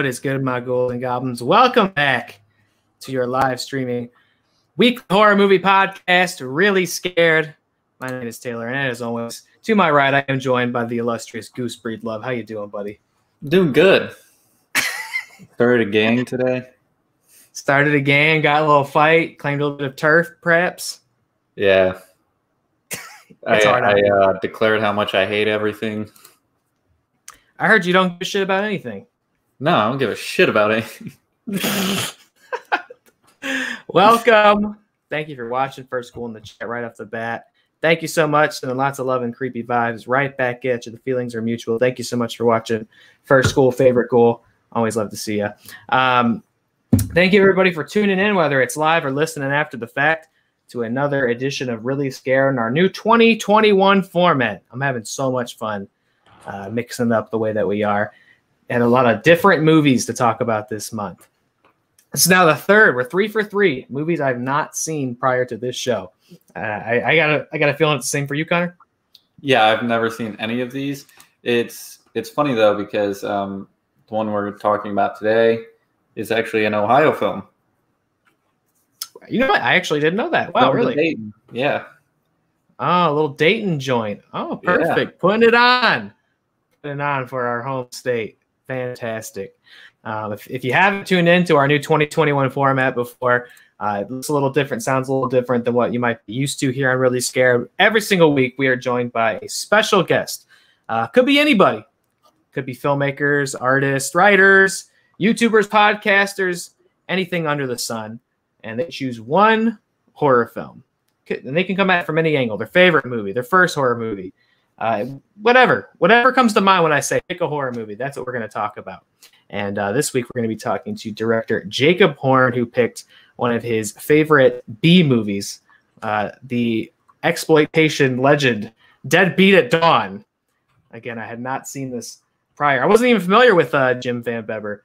What is good, my golden goblins? Welcome back to your live streaming weekly horror movie podcast. Reely Scared. My name is Taylor, and as always, to my right, I am joined by the illustrious Goose Breed Love. How you doing, buddy? Doing good. Started a gang today. Started a gang, got a little fight, claimed a little bit of turf, perhaps. Yeah. I, I uh, declared how much I hate everything. I heard you don't give a shit about anything. No, I don't give a shit about it. Welcome. Thank you for watching First School in the chat right off the bat. Thank you so much. And lots of love and creepy vibes right back at you. The feelings are mutual. Thank you so much for watching First School, favorite goal. Always love to see you. Um, thank you, everybody, for tuning in, whether it's live or listening after the fact, to another edition of Reely Scared in our new 2021 format. I'm having so much fun uh, mixing up the way that we are and a lot of different movies to talk about this month. It's now the third. We're three for three movies I've not seen prior to this show. Uh, I, I got a I got a feeling it's the same for you, Connor. Yeah, I've never seen any of these. It's it's funny though because um, the one we're talking about today is actually an Ohio film. You know what? I actually didn't know that. Wow, in really? Dayton. Yeah. Oh, a little Dayton joint. Oh, Yeah. perfect. Putting it on. Putting it on for our home state. Fantastic. Um, if, if you haven't tuned into our new 2021 format before, uh, it looks a little different, sounds a little different than what you might be used to here on Reely Scared. Every single week, we are joined by a special guest. Uh, could be anybody. Could be filmmakers, artists, writers, YouTubers, podcasters, anything under the sun. And they choose one horror film and they can come at it from any angle their favorite movie their first horror movie uh, whatever whatever comes to mind when i say pick a horror movie that's what we're going to talk about and uh, this week we're going to be talking to director Jacob Horne who picked one of his favorite b movies uh, the exploitation legend deadbeat at dawn again i had not seen this prior i wasn't even familiar with uh, Jim Van Bebber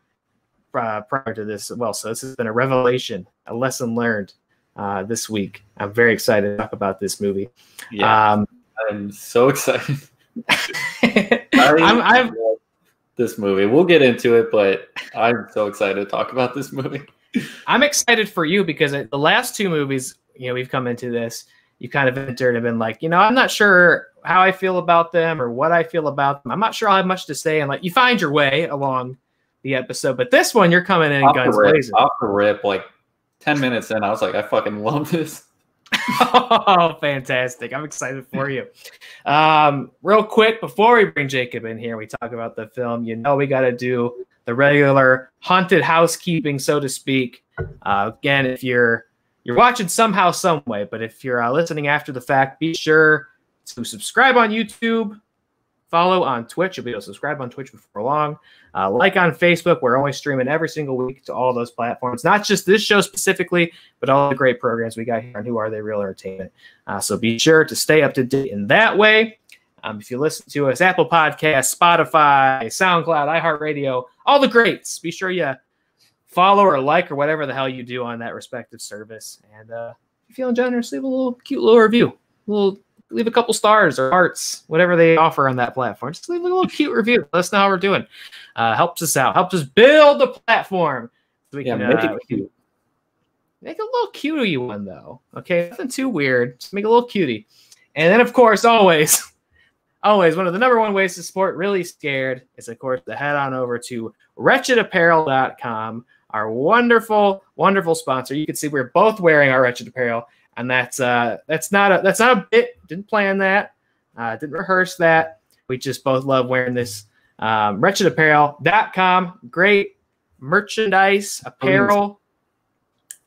uh, prior to this as well so this has been a revelation a lesson learned uh, this week. I'm very excited to talk about this movie. Yeah. Um, I'm so excited. I'm, I'm, this movie. We'll get into it, but I'm so excited to talk about this movie. I'm excited for you because the last two movies, you know, we've come into this, you kind of entered and been like, you know, I'm not sure how I feel about them or what I feel about them. I'm not sure I'll have much to say. And like, you find your way along the episode, but this one, you're coming in Off guns rip, blazing. off the rip, like 10 minutes in, I was like, I fucking love this. Oh, fantastic. I'm excited for you. Um, real quick, before we bring Jacob in here, we talk about the film. You know, we got to do the regular haunted housekeeping, so to speak. Uh, again, if you're you're watching somehow, some way, but if you're uh, listening after the fact, be sure to subscribe on YouTube, follow on Twitch. You'll be able to subscribe on Twitch before long. Uh, like on Facebook. We're only streaming every single week to all those platforms, not just this show specifically, but all the great programs we got here on Who Are They Reel Entertainment. Uh, so be sure to stay up to date in that way. Um, if you listen to us, Apple Podcasts, Spotify, SoundCloud, iHeartRadio, all the greats, be sure you follow or like or whatever the hell you do on that respective service. And uh, if you're feeling generous, leave a little cute little review. Little leave a couple stars or hearts, whatever they offer on that platform. Just leave a little cute review. Let us know how we're doing. Uh, helps us out. Helps us build the platform. So we Yeah, can, make uh, it cute. Make a little cutie one though. Okay, nothing too weird. Just make a little cutie. And then, of course, always, always one of the number one ways to support Reely Scared is, of course, to head on over to wretchedapparel.com, our wonderful, wonderful sponsor. You can see we're both wearing our Wretched Apparel, and that's uh that's not a that's not a bit. Didn't plan that. Uh, didn't rehearse that. We just both love wearing this. Um, wretchedapparel.com. Great merchandise, apparel.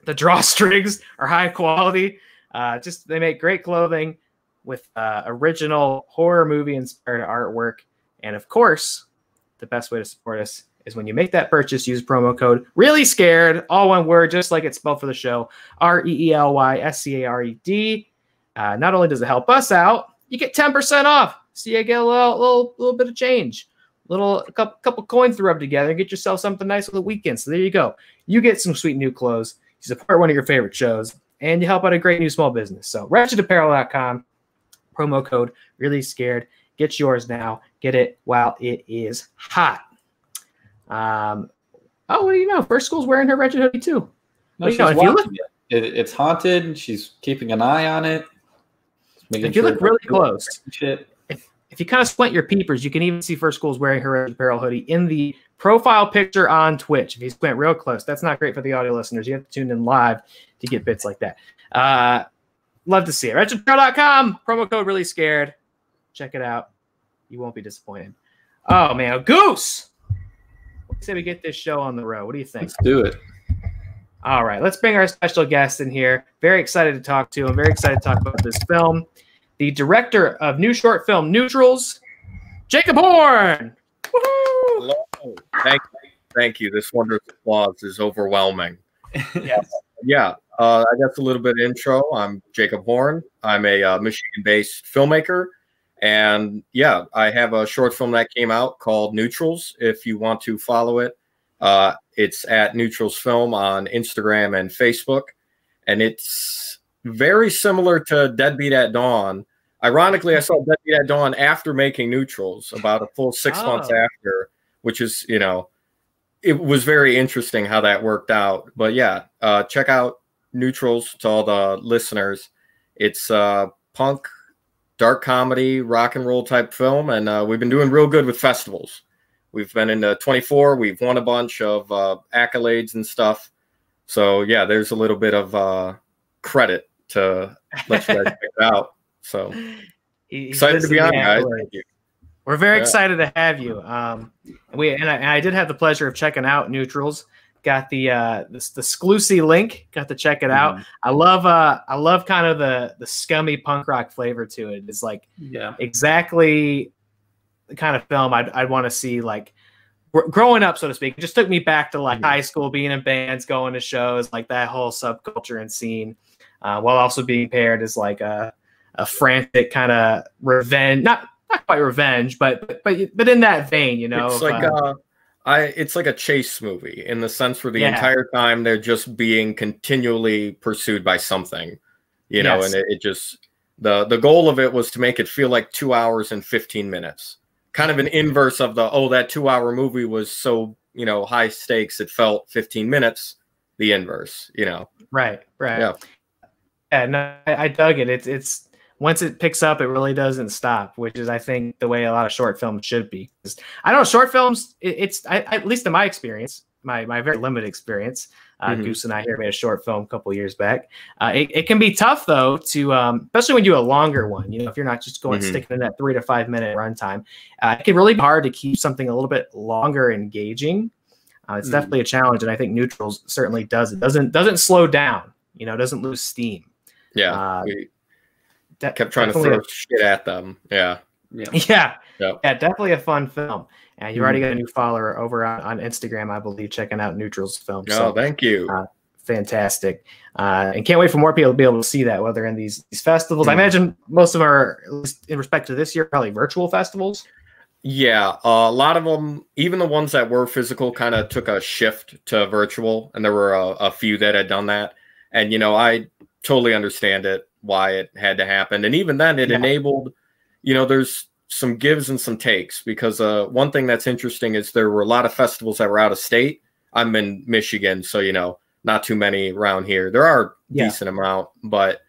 The drawstrings are high quality. Uh, just they make great clothing with uh, original horror movie inspired artwork. And of course, the best way to support us is when you make that purchase, use promo code reely scared, all one word, just like it's spelled for the show R E E L Y S C A R E D. Uh, not only does it help us out, you get 10% off. So you get a little, little, little bit of change, little a couple, couple coins to rub together and get yourself something nice for the weekend. So there you go. You get some sweet new clothes. You support one of your favorite shows, and you help out a great new small business. So wretchedapparel.com, promo code reely scared. Get yours now. Get it while it is hot. Um, Oh, what do you know? First school's wearing her wretched hoodie too. No, Well, she's know, if watching it. it. It's haunted. She's keeping an eye on it. If you sure look really it's not doing close, Shit. if you kind of squint your peepers, you can even see First School's wearing her Wretched Apparel hoodie in the profile picture on Twitch. If you squint real close, that's not great for the audio listeners. You have to tune in live to get bits like that. Uh, love to see it. wretchedapparel.com, promo code reely scared. Check it out. You won't be disappointed. Oh man, a goose. What do say we get this show on the road? What do you think? Let's do it. All right, let's bring our special guest in here. Very excited to talk to. I'm very excited to talk about this film. The director of new short film Neutrals, Jacob Horne. Woohoo! Hello. Thank you. Thank you. This wondrous applause is overwhelming. Yes. Yeah. Uh, I guess a little bit of intro. I'm Jacob Horne. I'm a uh, Michigan based filmmaker. And yeah, I have a short film that came out called Neutrals. If you want to follow it, uh, it's at Neutrals Film on Instagram and Facebook. And it's very similar to Deadbeat at Dawn. Ironically, I saw Deadbeat at Dawn after making Neutrals, about a full six months Oh. after, which is, you know, it was very interesting how that worked out. But yeah, uh, check out Neutrals to all the listeners. It's uh, punk, dark comedy, rock and roll type film, and uh, we've been doing real good with festivals. We've been in uh, 24. We've won a bunch of uh, accolades and stuff. So yeah, there's a little bit of uh, credit to let you guys check it out. So He- excited to be on, guys. Thank you. We're very Yeah. excited to have you. Um, we and I, and I did have the pleasure of checking out Neutrals. Got the uh, the, the Sclusy link. Got to check it out. I love uh, I love kind of the the scummy punk rock flavor to it. It's like Yeah. exactly the kind of film I'd, I'd want to see like growing up so to speak it just took me back to like Mhm. high school being in bands going to shows like that whole subculture and scene uh, while also being paired as like a, a frantic kind of revenge not not quite revenge but but but in that vein you know it's like uh, uh, I it's like a chase movie in the sense where the Yeah. entire time they're just being continually pursued by something, you know, Yes. and it, it just the the goal of it was to make it feel like two hours and fifteen minutes, kind of an inverse of the oh that two hour movie was so you know high stakes it felt fifteen minutes, the inverse, you know. right right Yeah. yeah no, I, I dug it it's it's once it picks up, it really doesn't stop, which is, I think, the way a lot of short films should be. I don't know short films. It, it's I, at least in my experience, my my very limited experience. Uh, Mhm. Goose and I here made a short film a couple years back. Uh, it, it can be tough though to, um, especially when you do a longer one. You know, if you're not just going Mhm. sticking in that three to five minute runtime, uh, it can really be hard to keep something a little bit longer engaging. Uh, it's Mhm. definitely a challenge, and I think Neutrals certainly does it. Doesn't doesn't slow down. You know, doesn't lose steam. Yeah, Uh, we De- kept trying to definitely throw shit at them. Yeah, Yeah. Yeah. Yep. Yeah, definitely a fun film. And you already Mhm. got a new follower over on, on Instagram, I believe, checking out Neutrals film. oh, So thank you. uh, fantastic. Uh, and can't wait for more people to be able to see that, whether in these these festivals. I Mhm. imagine most of them are, at least in respect to this year, probably virtual festivals. Yeah, uh, a lot of them, even the ones that were physical, kind of took a shift to virtual, and there were a, a few that had done that. And you know, I totally understand it why it had to happen, and even then, it Yeah. enabled. You know, there's some gives and some takes because uh, one thing that's interesting is there were a lot of festivals that were out of state. I'm in Michigan, so you know, not too many around here. There are Yeah. decent amount, but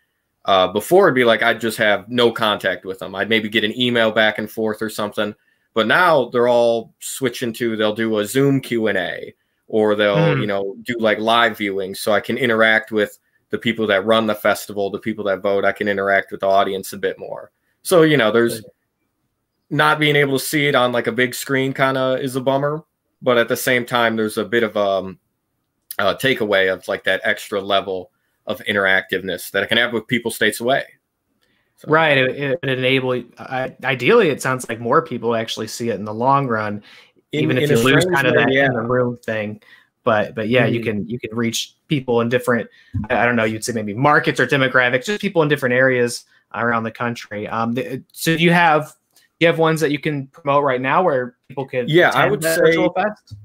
uh, before it'd be like I'd just have no contact with them. I'd maybe get an email back and forth or something. But now they're all switching to they'll do a Zoom Q and A or they'll Hmm. you know do like live viewing, so I can interact with the people that run the festival, the people that vote. I can interact with the audience a bit more. So you know, there's not being able to see it on like a big screen kind of is a bummer, but at the same time, there's a bit of um, a takeaway of like that extra level of interactiveness that I can have with people states away. So- Right. It, it, enable. I, ideally, it sounds like more people actually see it in the long run, In- even if you lose kind of that yeah. in the room thing. But but yeah, you Mhm. can you can reach people in different. I I don't know. You'd say maybe markets or demographics, just people in different areas around the country. Um. the- so you have you have ones that you can promote right now where people can. Yeah, I would say-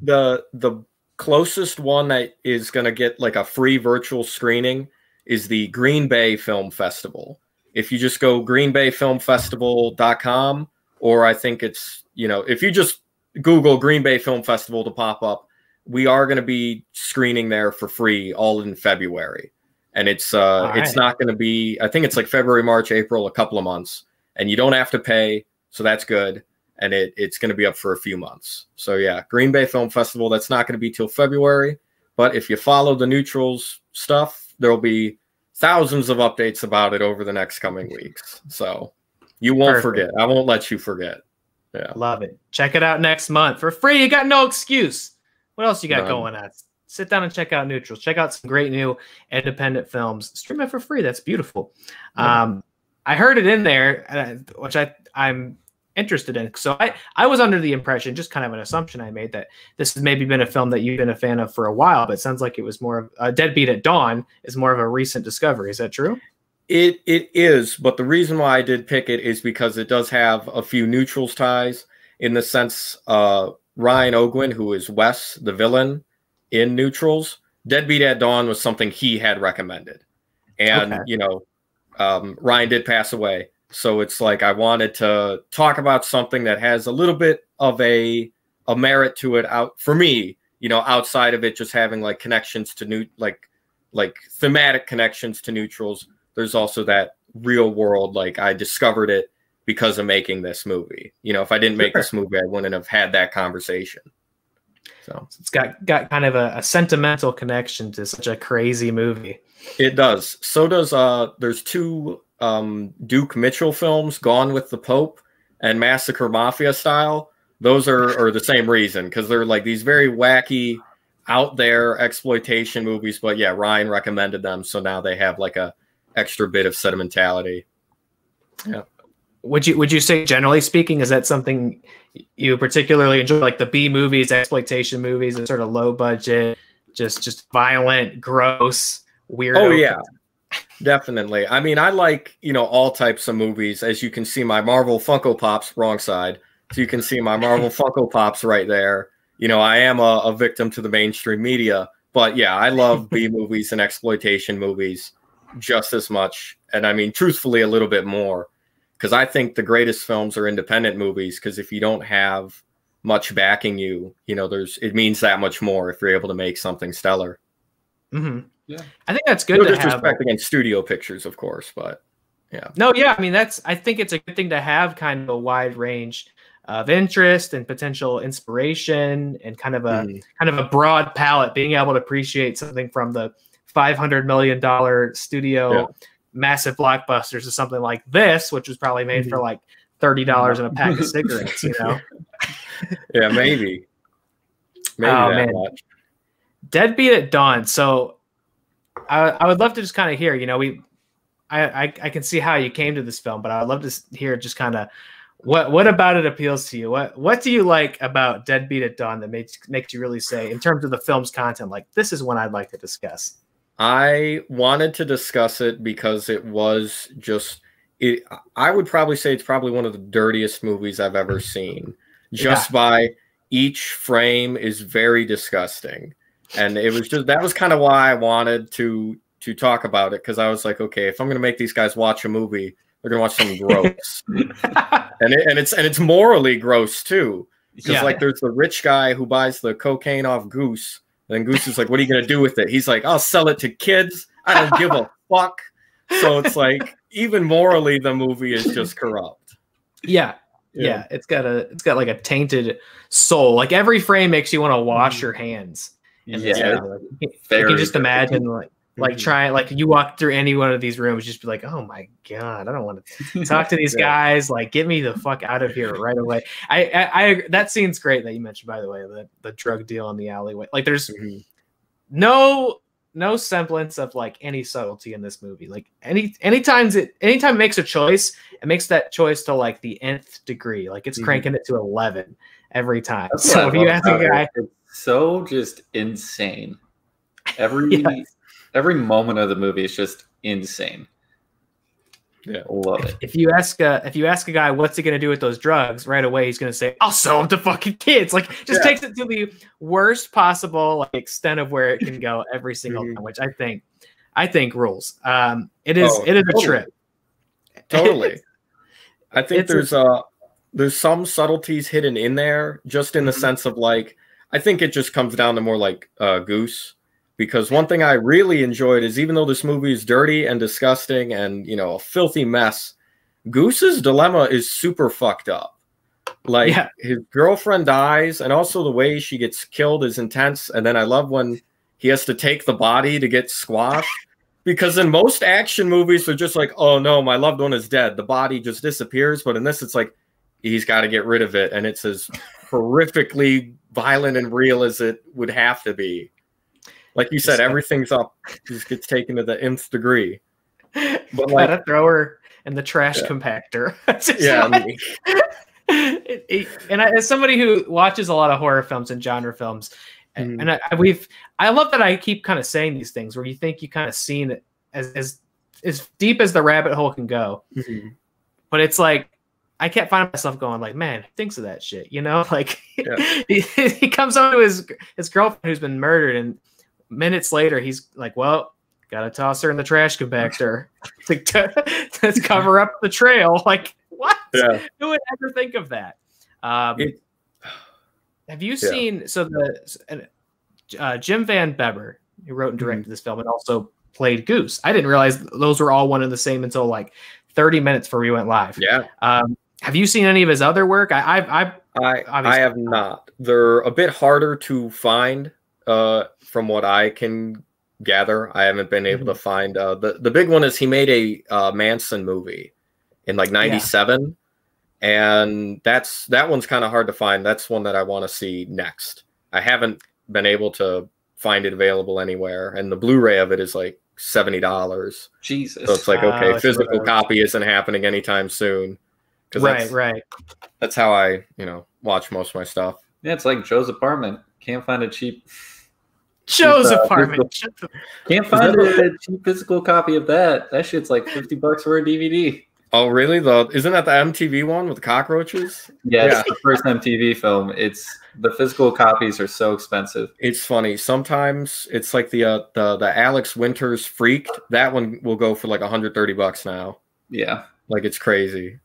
the the closest one that is going to get like a free virtual screening is the Green Bay Film Festival. If you just go greenbayfilmfestival.com or I think it's, you know, if you just Google Green Bay Film Festival to pop up, we are going to be screening there for free all in February. And it's uh All it's not going to be I think it's like February, March, April, a couple of months. And you don't have to pay, so that's good. And it it's going to be up for a few months. So yeah, Green Bay Film Festival that's not going to be till February, but if you follow the neutrals stuff, there'll be thousands of updates about it over the next coming weeks. So you won't Perfect. forget. I won't let you forget. Yeah. Love it. Check it out next month for free. You got no excuse. What else you got None. going on? Sit down and check out Neutrals. Check out some great new independent films. Stream it for free. That's beautiful. Yeah. Um, I heard it in there, which I I'm interested in. So I I was under the impression, just kind of an assumption I made that this has maybe been a film that you've been a fan of for a while, but it sounds like it was more of uh, Deadbeat at Dawn is more of a recent discovery. Is that true? It it is, but the reason why I did pick it is because it does have a few neutrals ties in the sense uh Ryan Ogwin, who is Wes, the villain in Neutrals, Deadbeat at Dawn was something he had recommended. And Okay. you know, um, Ryan did pass away. So it's like I wanted to talk about something that has a little bit of a a merit to it out for me, you know, outside of it just having like connections to new like like thematic connections to neutrals. There's also that real world, like I discovered it because of making this movie. You know, if I didn't make Sure. this movie, I wouldn't have had that conversation. So It's got got kind of a, a sentimental connection to such a crazy movie. it does. So does uh there's two um Duke Mitchell films, Gone with the Pope and Massacre Mafia style. Those are are the same reason because they're like these very wacky out there exploitation movies. But yeah, Ryan recommended them, so now they have like a extra bit of sentimentality. Would you would you say generally speaking is that something you particularly enjoy like the B movies, exploitation movies, the sort of low budget, just just violent, gross, weird. Oh yeah, definitely. I mean, I like you know all types of movies. As you can see, my Marvel Funko Pops wrong side. So you can see my Marvel Funko Pops right there. You know, I am a, a victim to the mainstream media, but yeah, I love B movies and exploitation movies just as much, and I mean, truthfully, a little bit more, because I think the greatest films are independent movies. Because if you don't have much backing you, you know, there's it means that much more if you're able to make something stellar. hmm Yeah. I think that's good No to have. disrespect against studio pictures, of course, but yeah. No, yeah, I mean that's I think it's a good thing to have kind of a wide range of interest and potential inspiration and kind of a Mhm. kind of a broad palette, being able to appreciate something from the five hundred million dollar studio Yeah. Massive blockbusters to something like this, which was probably made Mm-hmm. for like thirty dollars and a pack of cigarettes, you know. yeah, maybe, maybe Oh, that man. much. Deadbeat at Dawn. So I, I would love to just kind of hear, you know, we I, I I can see how you came to this film, but I would love to hear just kind of what what about it appeals to you? What what do you like about Deadbeat at Dawn that makes makes you really say in terms of the film's content, like this is one I'd like to discuss. I wanted to discuss it because it was just. It, I would probably say it's probably one of the dirtiest movies I've ever seen. Just by each frame is very disgusting, and it was just that was kind of why I wanted to to talk about it because I was like, okay, if I'm gonna make these guys watch a movie, they're gonna watch something gross, and it, and it's and it's morally gross too. Because Yeah. like there's the rich guy who buys the cocaine off Goose, and then Goose is like, "What are you gonna do with it?" He's like, "I'll sell it to kids. I don't give a fuck." So it's like even morally, the movie is just corrupt. yeah. Yeah, it's got a it's got like a tainted soul. Like every frame makes you want to wash mm-hmm. your hands. Yeah. Like, you can- you Very can just imagine like like Mhm. trying like you walk through any one of these rooms, just be like, oh my god, I don't want to talk to these guys. Like, get me the fuck out of here right away. I, I, I that scene's great that you mentioned, by the way, the the drug deal in the alleyway. Like, there's Mhm. no no semblance of like any subtlety in this movie. Like any anytime it anytime it makes a choice, it makes that choice to like the nth degree. Like it's Mhm. cranking it to eleven every time. That's so if you ask a guy, It's so just insane. Every Yes. Every moment of the movie is just insane. Yeah. Love it. if you ask a if you ask a guy what's he gonna do with those drugs, right away he's gonna say, "I'll sell them to fucking kids." Like, just Yeah. takes it to the worst possible like, extent of where it can go every single Mhm. time, which I think, I think rules. Um, it is Oh, it is a trip. Totally. I think It's a- there's uh there's some subtleties hidden in there, just in the Mhm. sense of like I think it just comes down to more like uh, Goose, because one thing I really enjoyed is even though this movie is dirty and disgusting and you know a filthy mess, Goose's dilemma is super fucked up. Like Yeah. his girlfriend dies, and also the way she gets killed is intense. And then I love when he has to take the body to get squashed. Because in most action movies, they're just like, oh no, my loved one is dead. The body just disappears. But in this, it's like he's got to get rid of it. And it's as horrifically violent and real as it would have to be. Like you said, everything's up, just gets taken to the nth degree. But like- gotta throw her in the trash Yeah. compactor. Yeah, like- it, it- and I, as somebody who watches a lot of horror films and genre films, Mhm. and I, we've, I love that I keep kind of saying these things where you think you kind of seen it as as as deep as the rabbit hole can go, but it's like I kept finding myself going like, man, who thinks of that shit, you know? Like Yeah. he, he comes home to his his girlfriend who's been murdered, and minutes later he's like, well. Gotta toss her in the trash compactor to, to, to cover up the trail. Like, what? yeah. Who would ever think of that? Um, It- have you seen so the uh, Jim Van Bebber, who wrote and Mm-hmm. directed this film, and also played Goose? I didn't realize those were all one and the same until like 30 minutes before we went live. Yeah. Um, have you seen any of his other work? I, I've, I've I I have not. They're a bit harder to find uh from what I can gather. I haven't been able to find uh the the big one is he made a uh, Manson movie in like 97 and that's that one's kind of hard to find. That's one that I want to see next. I haven't been able to find it available anywhere and the Blu-ray of it is like $70. Jesus. So it's like okay, it's physical whatever. copy isn't happening anytime soon. 'Cause right, that's, right. that's how I, you know, watch most of my stuff. yeah, it's like Joe's apartment. Can't find a cheap. Joe's uh, apartment. Shut the- Can't find a cheap physical copy of that. That shit's like fifty bucks for a DVD. Oh, really? The isn't that the MTV one with the cockroaches? Yeah, Yeah. it's the first MTV film. It's the physical copies are so expensive. It's funny. Sometimes it's like the uh, the the Alex Winters Freaked. That one will go for like 130 bucks now. Yeah, Like it's crazy.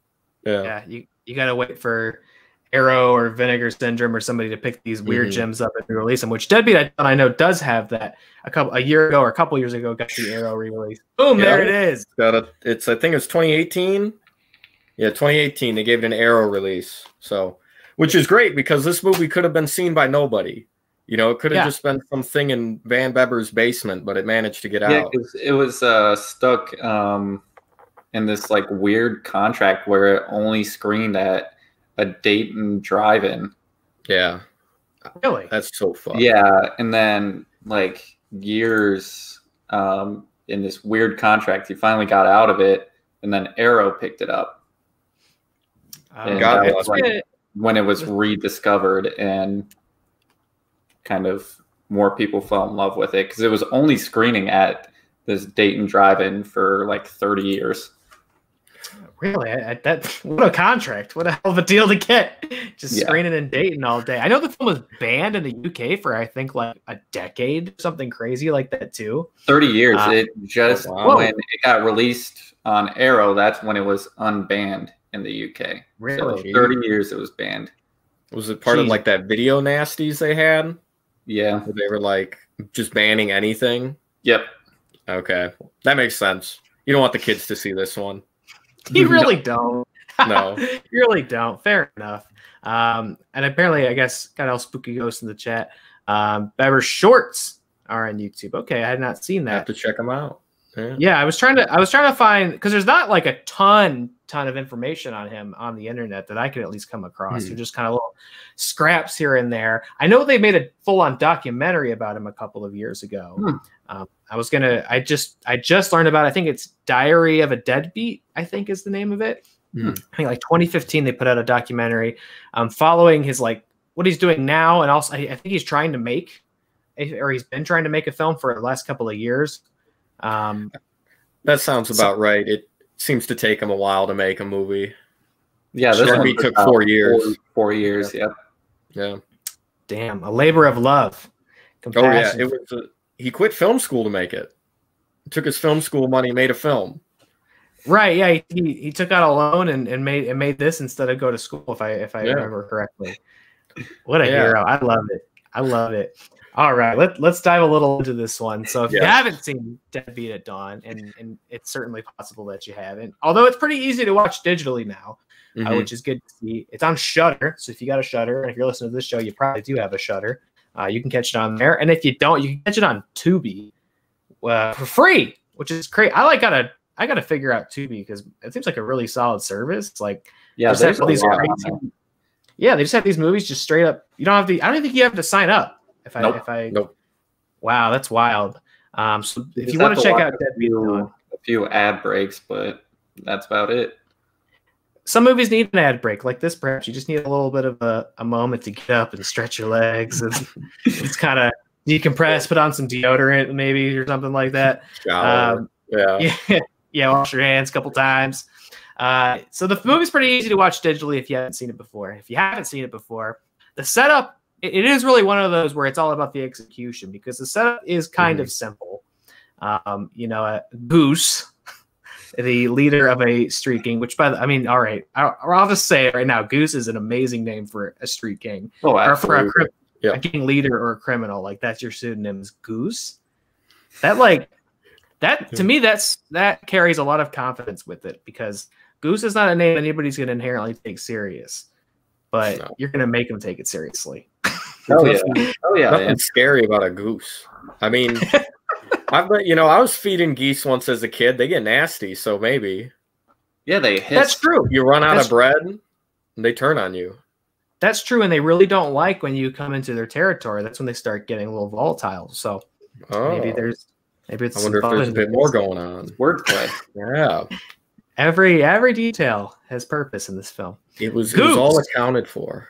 Yeah. yeah, you, you got to wait for Arrow or Vinegar Syndrome or somebody to pick these weird Mhm. gems up and release them. Which Deadbeat I, I know does have that. A couple a year ago or a couple years ago got the Arrow re-release. Boom, there it is. It's got a. It's I think it's 2018. Yeah, 2018. They gave it an Arrow release. So, which is great because this movie could have been seen by nobody. You know, it could have Yeah. just been something in Van Bebber's basement, but it managed to get yeah. out. It was, it was uh, stuck um, in this like weird contract where it only screened at a Dayton drive-in. Yeah, Really? that's so fun. Yeah, and then like years um, in this weird contract, he finally got out of it, and then Arrow picked it up Um, And God was like when it was rediscovered and kind of more people fell in love with it because it was only screening at this Dayton Drive-In for like 30 years. Really? I, I, that what a contract! What a hell of a deal to get. Just Yeah. screening and Dayton all day. I know the film was banned in the UK for I think like a decade, something crazy like that too. 30 years. Uh, it just oh, wow. when it got released on Arrow, that's when it was unbanned in the UK. Really? So 30 years it was banned. Was it part of like that video nasties they had? Yeah. Where they were like just banning anything? Yep. Okay. That makes sense. You don't want the kids to see this one. You really don't. No. you really don't. Fair enough. Um, and apparently, I guess got all spooky ghosts in the chat. Um, Bebber shorts are on YouTube. Okay, I had not seen I have that. to check them out. Yeah. Yeah, I was trying to. I was trying to find because there's not like a ton, ton of information on him on the internet that I could at least come across. Hmm. They're just kind of little scraps here and there. I know they made a full-on documentary about him a couple of years ago. Hmm. Um, I was gonna. I just. I just learned about. I think it's Diary of a Deadbeat. I think is the name of it. Hmm. I think like 2015 they put out a documentary um, following his like what he's doing now, and also I, I think he's trying to make, or he's been trying to make a film for the last couple of years. Um, That sounds about right. It seems to take him a while to make a movie. Yeah. This Shelby one took four years. Four, four years. Yep. Yeah. damn, a labor of love. Oh yeah. It was. A, he quit film school to make it. Took his film school money, made a film. right. Yeah, he, he, he took out a loan and, and made and made this instead of go to school. If I if I Yeah. remember correctly. What a Yeah. hero! I love it. I love it. All right, let, let's dive a little into this one. So, if you haven't seen Deadbeat at Dawn, and, and it's certainly possible that you haven't, although it's pretty easy to watch digitally now, uh, Mhm. which is good to see. It's on Shudder, so if you got a Shudder, and if you're listening to this show, you probably do have a Shudder. Uh, you can catch it on there, and if you don't, you can catch it on Tubi uh, for free, which is great. I like gotta I gotta figure out Tubi because it seems like a really solid service. It's like Yeah, just have these crazy- yeah, they just have these movies just straight up. You don't have to. I don't even think you have to sign up. If I Nope. if I Nope. wow, that's wild. Um, so if just you want to check out a Deadbeat at Dawn, few, a few ad breaks, but that's about it. Some movies need an ad break like this perhaps. You just need a little bit of a, a moment to get up and stretch your legs and just kind of decompress put on some deodorant maybe or something like that. Um, yeah. yeah yeah wash your hands a couple times. Uh, so the movie's pretty easy to watch digitally if you haven't seen it before. If you haven't seen it before the setup it, it is really one of those where it's all about the execution because the setup is kind of simple. Um, you know a goose the leader of a street gang, which by the I mean, all right, I'll, I'll just say it right now. Goose is an amazing name for a street gang Oh, or for a, absolutely. Yeah. a gang leader or a criminal. Like that's your pseudonym is Goose. That like that to me that's that carries a lot of confidence with it because Goose is not a name anybody's going to inherently take serious, but No. you're going to make them take it seriously. Oh yeah, oh yeah. Nothing man. scary about a goose. I mean, I've been, you know, I was feeding geese once as a kid. They get nasty, so maybe Yeah, they hiss. That's true. you run out That's- of bread, and they turn on you. That's true, and they really don't like when you come into their territory. That's when they start getting a little volatile. So Oh, maybe there's maybe it's I wonder if there's a fun bit in more going on. Wordplay. Yeah, Every every detail has purpose in this film. it was, it was all accounted for.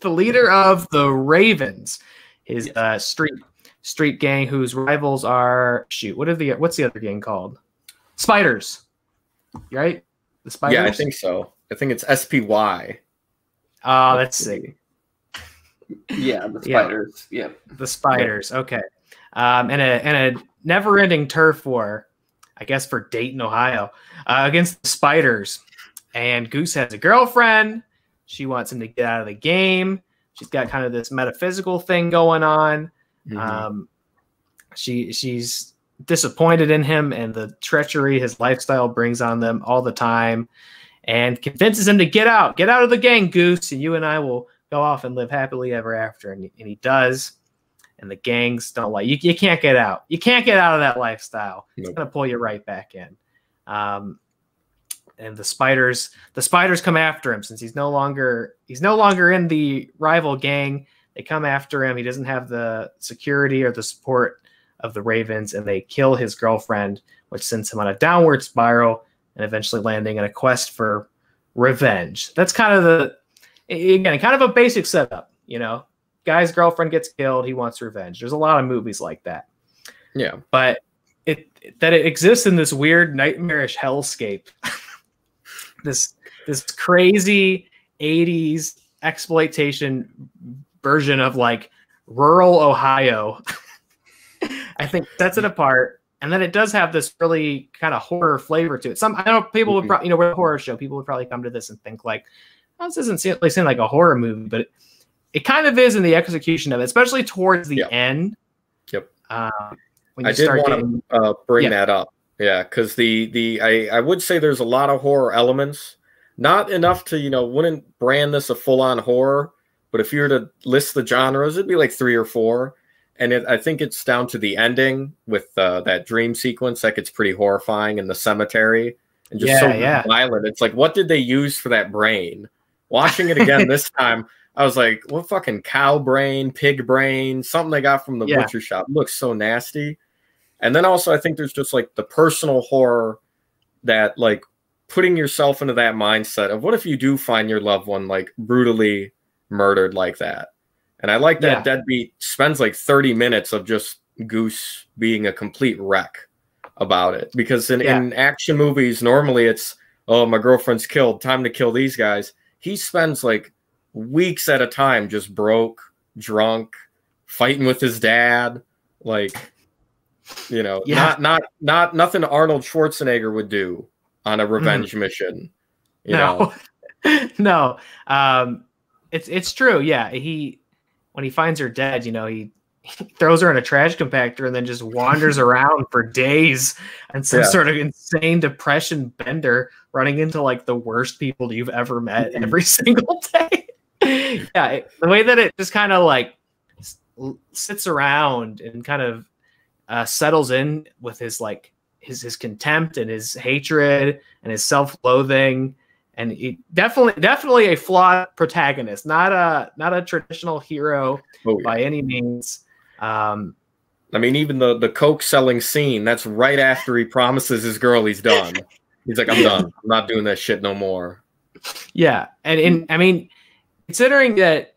The leader of the Ravens, his Yes. uh, street street gang, whose rivals are shoot. What are the what's the other gang called? Spiders, right? The spiders. Yeah, I think so. I think it's SPY. Oh, let's see. Yeah, the spiders. Yeah. The spiders. Okay. Um, and a and a never-ending turf war, I guess for Dayton, Ohio, uh, against the spiders. And Goose has a girlfriend. She wants him to get out of the game. She's got kind of this metaphysical thing going on. Mhm. Um, she she's disappointed in him and the treachery his lifestyle brings on them all the time, and convinces him to get out, get out of the gang, Goose, and you and I will go off and live happily ever after. And, and he does. And the gangs don't like you. You can't get out. You can't get out of that lifestyle. It's gonna pull you right back in. Um, and the spiders, the spiders come after him since he's no longer he's no longer in the rival gang. They come after him. He doesn't have the security or the support of the Ravens, and they kill his girlfriend, which sends him on a downward spiral and eventually landing in a quest for revenge. That's kind of the again, kind of a basic setup, you know. Guy's girlfriend gets killed, he wants revenge. There's a lot of movies like that. Yeah. But it that it exists in this weird nightmarish hellscape. this this crazy 80s exploitation version of like rural Ohio. I think sets it apart. And then it does have this really kind of horror flavor to it. Some I know people would Mhm. probably, you know, we're a horror show. People would probably come to this and think like, oh, this doesn't seem, really seem like a horror movie, but it, it kind of is in the execution of it, especially towards the end. Yep. Um, when you I did want getting, to uh, bring Yeah. that up. Yeah, because the the I, I would say there's a lot of horror elements. Not enough to you know wouldn't brand this a full on horror, but if you were to list the genres, it'd be like three or four. And it, I think it's down to the ending with uh, that dream sequence that gets pretty horrifying in the cemetery and just so Yeah, yeah. violent. It's like, what did they use for that brain? Watching it again this time, I was like, what fucking cow brain, pig brain, something they got from the Yeah. butcher shop. looks so nasty. And then also, I think there's just like the personal horror that, like, putting yourself into that mindset of what if you do find your loved one like brutally murdered like that. And I like that Yeah. Deadbeat spends like 30 minutes of just Goose being a complete wreck about it. Because in, Yeah. in action movies, normally it's, oh, my girlfriend's killed, time to kill these guys. He spends like weeks at a time just broke, drunk, fighting with his dad. Like, you know, Yeah. not not not nothing Arnold Schwarzenegger would do on a revenge mission. You know, no, no. Um, it's it's true. Yeah, he when he finds her dead, you know, he, he throws her in a trash compactor and then just wanders around for days and some Yeah. sort of insane depression bender, running into like the worst people you've ever met every single day. yeah, it- the way that it just kind of like sits around and kind of uh, settles in with his like his his contempt and his hatred and his self-loathing and he definitely definitely a flawed protagonist not a not a traditional hero Oh, yeah. by any means um I mean, even the the coke selling scene. That's right after he promises his girl he's done. He's like, I'm done. I'm not doing that shit no more. yeah and in i mean considering that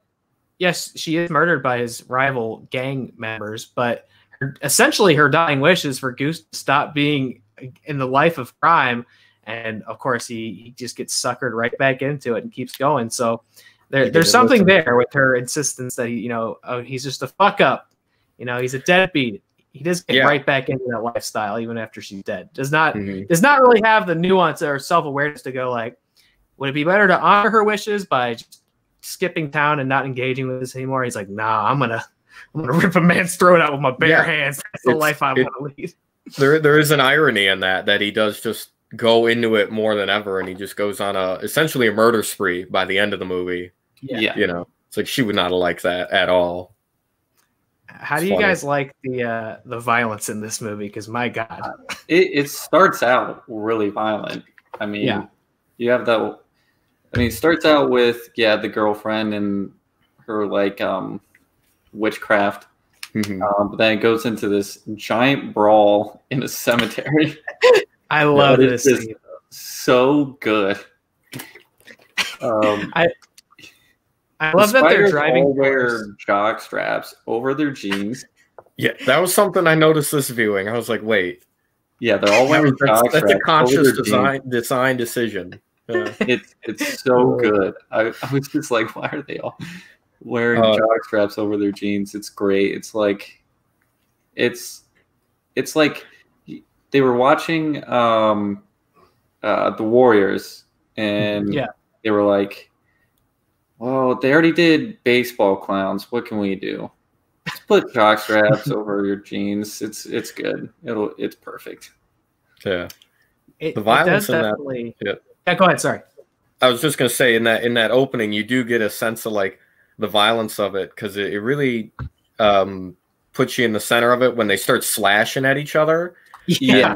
yes she is murdered by his rival gang members but her, essentially her dying wish is for goose to stop being in the life of crime and of course he, he just gets suckered right back into it and keeps going. So there, there's something there with her insistence that he you know oh, he's just a fuck up. You know he's a deadbeat. He does get Yeah. right back into that lifestyle even after she's dead. Does not Mhm. does not really have the nuance or self-awareness to go like would it be better to honor her wishes by just skipping town and not engaging with this anymore? He's like nah i'm gonna i'm gonna rip a man's throat out with my bare Yeah. hands. That's the It's- life i want to lead. There, there is an irony in that that he does just go into it more than ever, and he just goes on a essentially a murder spree by the end of the movie. Yeah. You know, it's like she would not have liked that at all. how do you funny. guys like the uh the violence in this movie because my god It, it starts out really violent. I mean, Yeah. you have that. I mean, it starts out with yeah, the girlfriend and her like um witchcraft, Mhm. um, but then it goes into this giant brawl in a cemetery. i love it this is scene. so good. Um, i love that they're spiders driving all wear cars. jock straps over their jeans. Yeah, that was something I noticed this viewing. I was like, wait, Yeah, they're all wearing that's, jock that's straps a over conscious their jeans. design design decision. Yeah. It's it's so good. I, I was just like, why are they all wearing Uh, jock straps over their jeans? It's great. It's like, it's it's like they were watching um, uh, the Warriors, and Yeah. they were like, well, they already did baseball clowns. What can we do? Let's put jock straps over your jeans. It's it's good. It'll it's perfect. yeah. It, the it violence does in that- yeah. yeah go ahead sorry I was just gonna say in that in that opening, you do get a sense of like the violence of it because it, it really um, puts you in the center of it when they start slashing at each other. Yeah.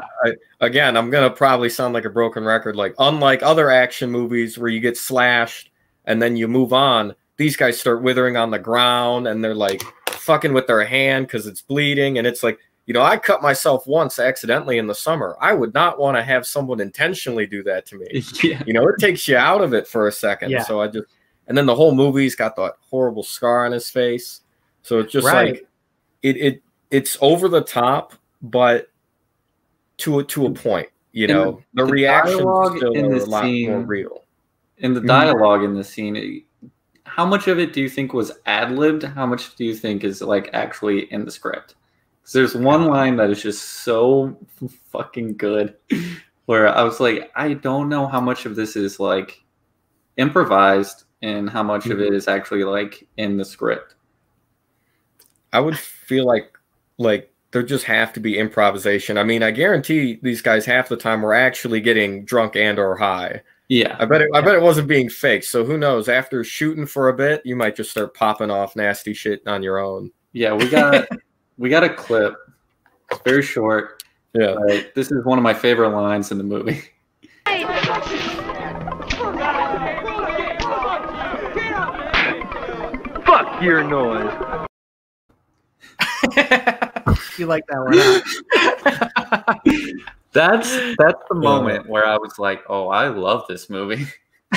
Again, I'm gonna probably sound like a broken record. Like unlike other action movies where you get slashed and then you move on, these guys start withering on the ground and they're like fucking with their hand because it's bleeding. And it's like, you know, I cut myself once accidentally in the summer. I would not want to have someone intentionally do that to me Yeah. you know, it takes you out of it for a second. Yeah. So I just, and then the whole movie's got that horrible scar on his face. So it's just Right. like, it, it, it's over the top, but to a, to a point, you And know, the, the dialogue still in the a lot more real. in the mm-hmm. dialogue in the scene how much of it do you think was ad-libbed? How much do you think is like actually in the script? Because there's one line that is just so fucking good where i was like i don't know how much of this is like improvised and how much of it mm-hmm. is actually like in the script. I would feel like, like there just have to be improvisation. I mean, I guarantee these guys half the time were actually getting drunk and or high. yeah I bet it, I bet it wasn't being fake. So who knows? After shooting for a bit, you might just start popping off nasty shit on your own. yeah we got we got a clip it's very short Yeah. but this is one of my favorite lines in the movie Fuck your noise. you like that one huh? That's that's the moment where I was like, "Oh, I love this movie."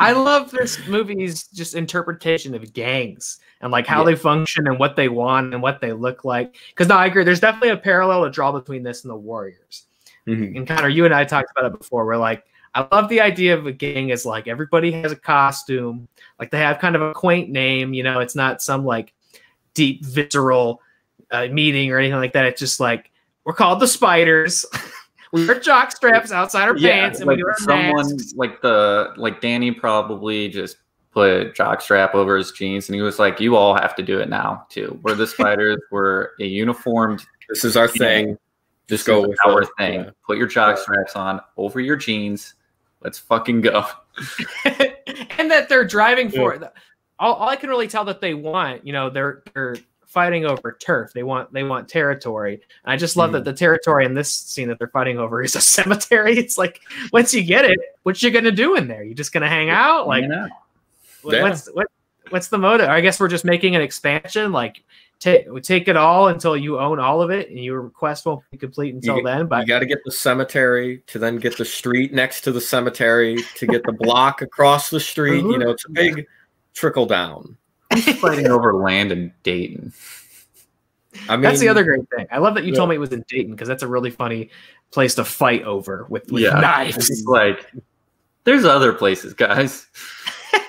I love this movie's just interpretation of gangs and like how Yeah. they function and what they want and what they look like. Because no, I agree. There's definitely a parallel to draw between this and the Warriors. Mhm. And Connor, you and I talked about it before. We're like, I love the idea of a gang as like everybody has a costume, like they have kind of a quaint name. You know, it's not some like deep visceral uh, meeting or anything like that. It's just like we're called the Spiders. we wear jock straps outside our pants and like we do our someone masks. like the like Danny probably just put a jock strap over his jeans, and he was like, "You all have to do it now too. We're the spiders. We're a uniformed. This is our thing. Just Just go go with our it. thing. Yeah. Put your jock straps on over your jeans. Let's fucking go." and that they're driving for it. All, all I can really tell that they want, you know, they're they're fighting over turf. They want they want territory. And I just love that hmm. the territory in this scene that they're fighting over is a cemetery. It's like once you get it, what you gonna do in there? You just gonna hang out? Like You know? what- Yeah. what's what what's the motive? I guess we're just making an expansion. Like take take it all until you own all of it, and your request won't be complete until You- then. But you got to get the cemetery to then get the street next to the cemetery to get the block across the street. You know, it's a big trickle down. Fighting over land in Dayton. I mean, that's the other great thing. I love that you Yeah. told me it was in Dayton because that's a really funny place to fight over with, with Yeah. knives. It's like there's other places, guys.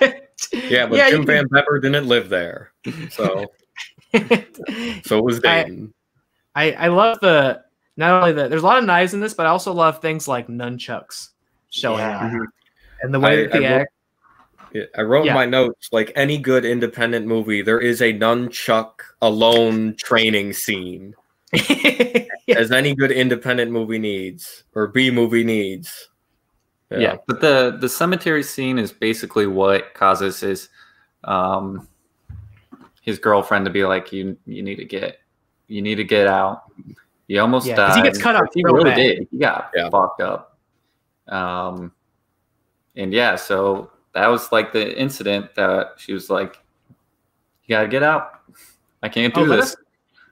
Yeah, but Yeah, Jim Van Bebber didn't live there, so so it was I- Dayton. I, I love the not only that there's a lot of knives in this, but I also love things like nunchucks showing Yeah. up mm-hmm. and the way I- that the I act. Yeah, I wrote Yeah. in my notes like any good independent movie, there is a nunchuck alone training scene, as any good independent movie needs or B movie needs. Yeah. but the the cemetery scene is basically what causes his um his girlfriend to be like, you you need to get you need to get out. He almost Yeah, 'cause died. he gets cut up He really bad. did. He got Yeah. fucked up. Um, and yeah, so that was like the incident that she was like, "You gotta get out. I can't do Oh, let this." us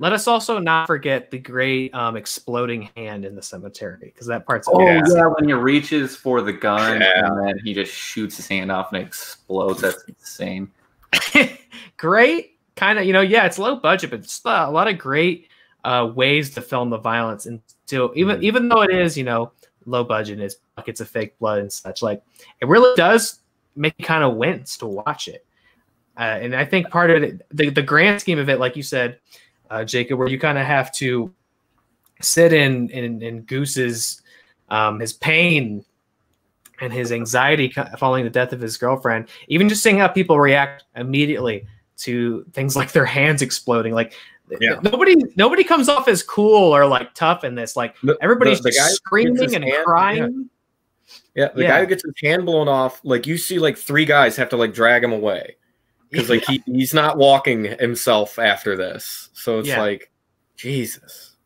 let us also not forget the great um, exploding hand in the cemetery because that part's Oh Yeah. yeah. when he reaches for the gun Yeah. and then he just shoots his hand off and it explodes. That's insane. great kind of you know yeah it's low budget but it's a lot of great uh, ways to film the violence and still even Mhm. even though it is you know low budget and it's buckets of fake blood and such like it really does make you kind of wince to watch it. Uh, and i think part of it the, the grand scheme of it like you said uh, jacob where you kind of have to sit in in, in goose's um, his pain and his anxiety following the death of his girlfriend even just seeing how people react immediately to things like their hands exploding like Yeah. nobody nobody comes off as cool or like tough in this like everybody's the- the just guy who gets screaming and hand- crying. Yeah, the Yeah. guy who gets his hand blown off, like you see, like three guys have to like drag him away because like he, he's not walking himself after this. So it's Yeah. like, Jesus.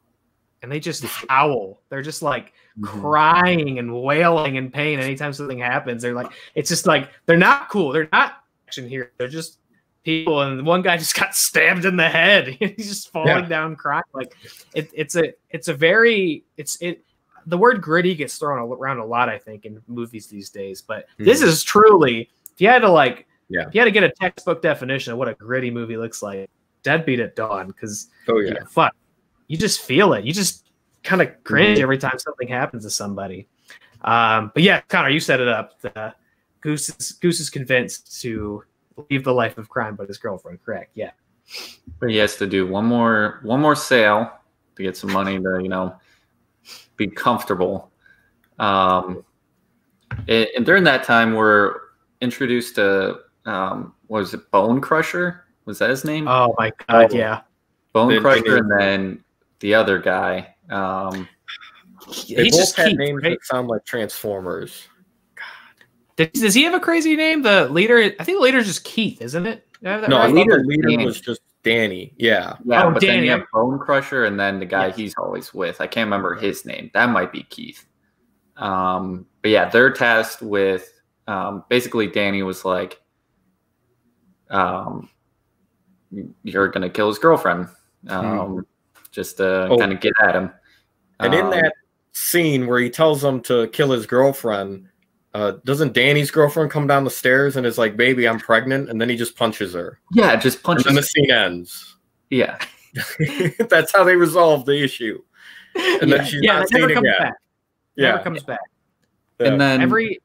and they just howl they're just like Mm-hmm. crying and wailing in pain anytime something happens they're like it's just like they're not cool they're not action here they're just people and one guy just got stabbed in the head he's just falling Yeah. down crying like it, it's a it's a very it's it the word gritty gets thrown around a lot i think in movies these days but this Mhm. is truly if you had to like Yeah. if you had to get a textbook definition of what a gritty movie looks like deadbeat at dawn because Oh yeah. yeah, fuck. You just feel it. You just kind of cringe Mm-hmm. every time something happens to somebody. Um, but yeah, Connor, you set it up. The, Goose is Goose is convinced to leave the life of crime, but his girlfriend, correct? Yeah. But he has to do one more one more sale to get some money to you know be comfortable. Um, and, and during that time, we're introduced to um, what was it, Bone Crusher? Was that his name? Oh my god, Oh. yeah. Bone They- they Crusher, knew. and then the other guy. Um, They He's both just had Keith, names right? that sound like Transformers. Does, does he have a crazy name? The leader, I think the leader's just Keith, isn't it? Did I have that No, right? thought leader the leader was just Danny. Yeah. yeah, Oh, but then you have Bone Crusher, and then the guy Yes. he's always with. I can't remember his name. That might be Keith. Um, but yeah, they're tasked with um, basically. Danny was like, um, "You're gonna kill his girlfriend," um, just to Oh. kind of get at him. And in Um, that scene where he tells him to kill his girlfriend, uh, doesn't Danny's girlfriend come down the stairs and is like, "Baby, I'm pregnant," and then he just punches her, yeah, just and punches. then the scene ends. yeah, That's how they resolve the issue. And yeah, then she's yeah, not that never seen comes again. back. Yeah. Never comes back. and then Every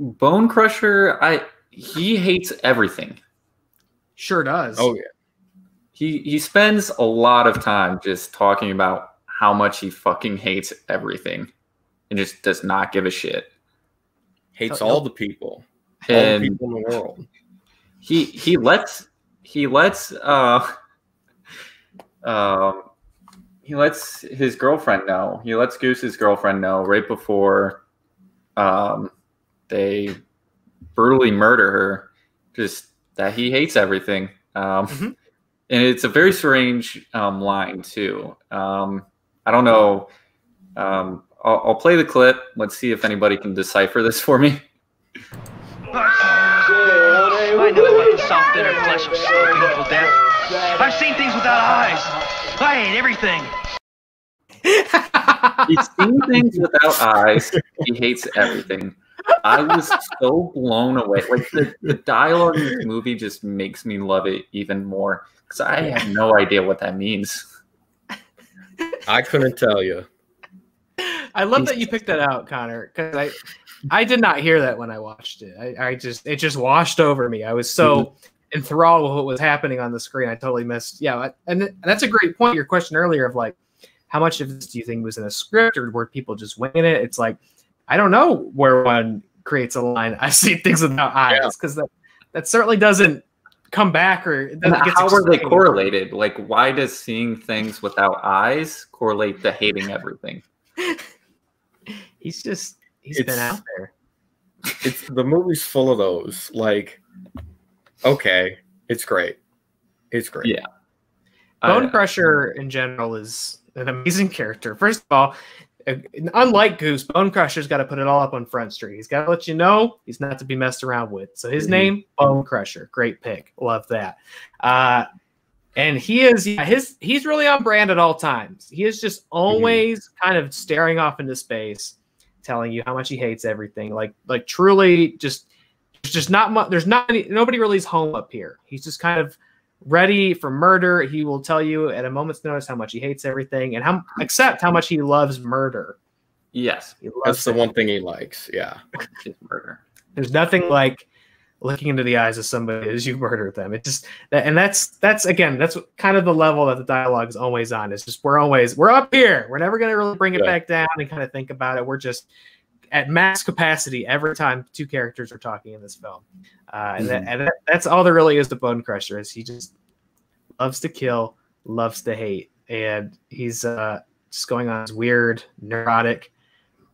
Bone Crusher, I he hates everything. sure does. oh yeah. he he spends a lot of time just talking about how much he fucking hates everything and just does not give a shit. Hates So- all the people. All the people in the world. he he lets he lets uh um he lets his girlfriend know. He lets Goose's girlfriend know right before um they brutally murder her. Just that he hates everything. Um, Mhm. and it's a very strange um, line too. Um, I don't know. Um, I'll, I'll play the clip. Let's see if anybody can decipher this for me. I never let the soft inner flesh of slow, painful death. I've seen things without eyes. I hate everything. He's seen things without eyes. He hates everything. I was so blown away. Like the, the dialogue in this movie just makes me love it even more because I have no idea what that means. I couldn't tell you. I love that you picked that out, Connor, because I I did not hear that when I watched it. I, I just it just washed over me. I was so mm-hmm. enthralled with what was happening on the screen. I totally missed. Yeah, and th- that's a great point. Your question earlier of like, how much of this do you think was in a script or were people just winging it? It's like I don't know where one creates a line. I see things without eyes because that that certainly doesn't come back or And doesn't get how are they correlated? Like, why does seeing things without eyes correlate to hating everything? He's just he's It's- been out there. It's the movie's full of those. Like, okay, it's great. It's great. Yeah. Bone I- Crusher in general is an amazing character. First of all, uh, unlike Goose, Bone Crusher's got to put it all up on Front Street. He's got to let you know he's not to be messed around with. So his Mhm. name, Bone Crusher, great pick. Love that. Uh, and he is yeah, his he's really on brand at all times. He is just always kind of staring off into space, telling you how much he hates everything. Like like truly just there's just not much there's not any, nobody really is home up here. He's just kind of ready for murder. He will tell you at a moment's notice how much he hates everything and how except how much he loves murder. yes, loves That's the one thing he likes. Yeah. murder. There's nothing like looking into the eyes of somebody as you murder them. It just that, and that's that's again that's kind of the level that the dialogue is always on. It's just we're always we're up here. We're never gonna really bring it Yeah. back down and kind of think about it. We're just at max capacity every time two characters are talking in this film, uh, and, that, and that, that's all there really is to Bone Crusher. Is he just loves to kill, loves to hate, and he's uh, just going on his weird neurotic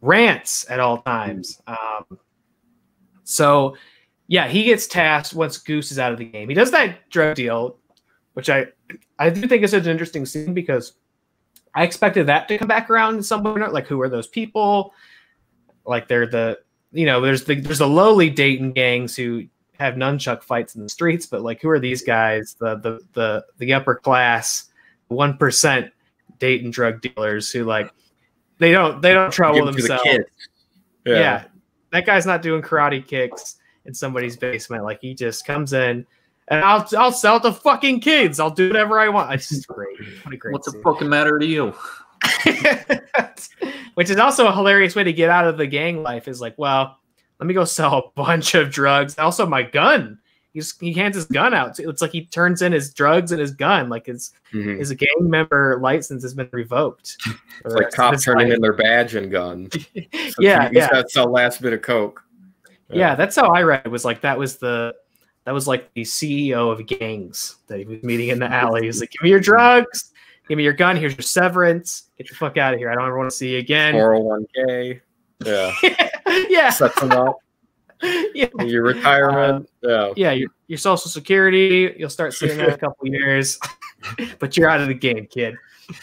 rants at all times. Um, so yeah, he gets tasked once Goose is out of the game. He does that drug deal, which I I do think is an interesting scene because I expected that to come back around in some way. Like, who are those people? Like, they're the you know, there's the there's the lowly Dayton gangs who have nunchuck fights in the streets, but like, who are these guys? The the the the upper class, one percent Dayton drug dealers who like they don't they don't trouble to the themselves yeah. that guy's not doing karate kicks in somebody's basement. Like he just comes in and I'll I'll sell it to fucking kids. I'll do whatever I want. It's just great. What a great What's the fucking matter to you? Which is also a hilarious way to get out of the gang life. Is like, well, let me go sell a bunch of drugs. Also, my gun. He's, he hands his gun out. It's like he turns in his drugs and his gun. Like his Mhm. his gang member license has been revoked. It's like cops turning life. in their badge and gun. So Yeah, he's yeah. got to sell last bit of coke. Yeah, that's how I read it. Was like that was the that was like the CEO of gangs that he was meeting in the alley. He's like, "Give me your drugs, give me your gun. Here's your severance. Get the fuck out of here. I don't ever want to see you again." 401k. Yeah. yeah, Sets them up. yeah, Your retirement. yeah. yeah. Your, your social security. You'll start seeing that in a couple years, but you're out of the game, kid.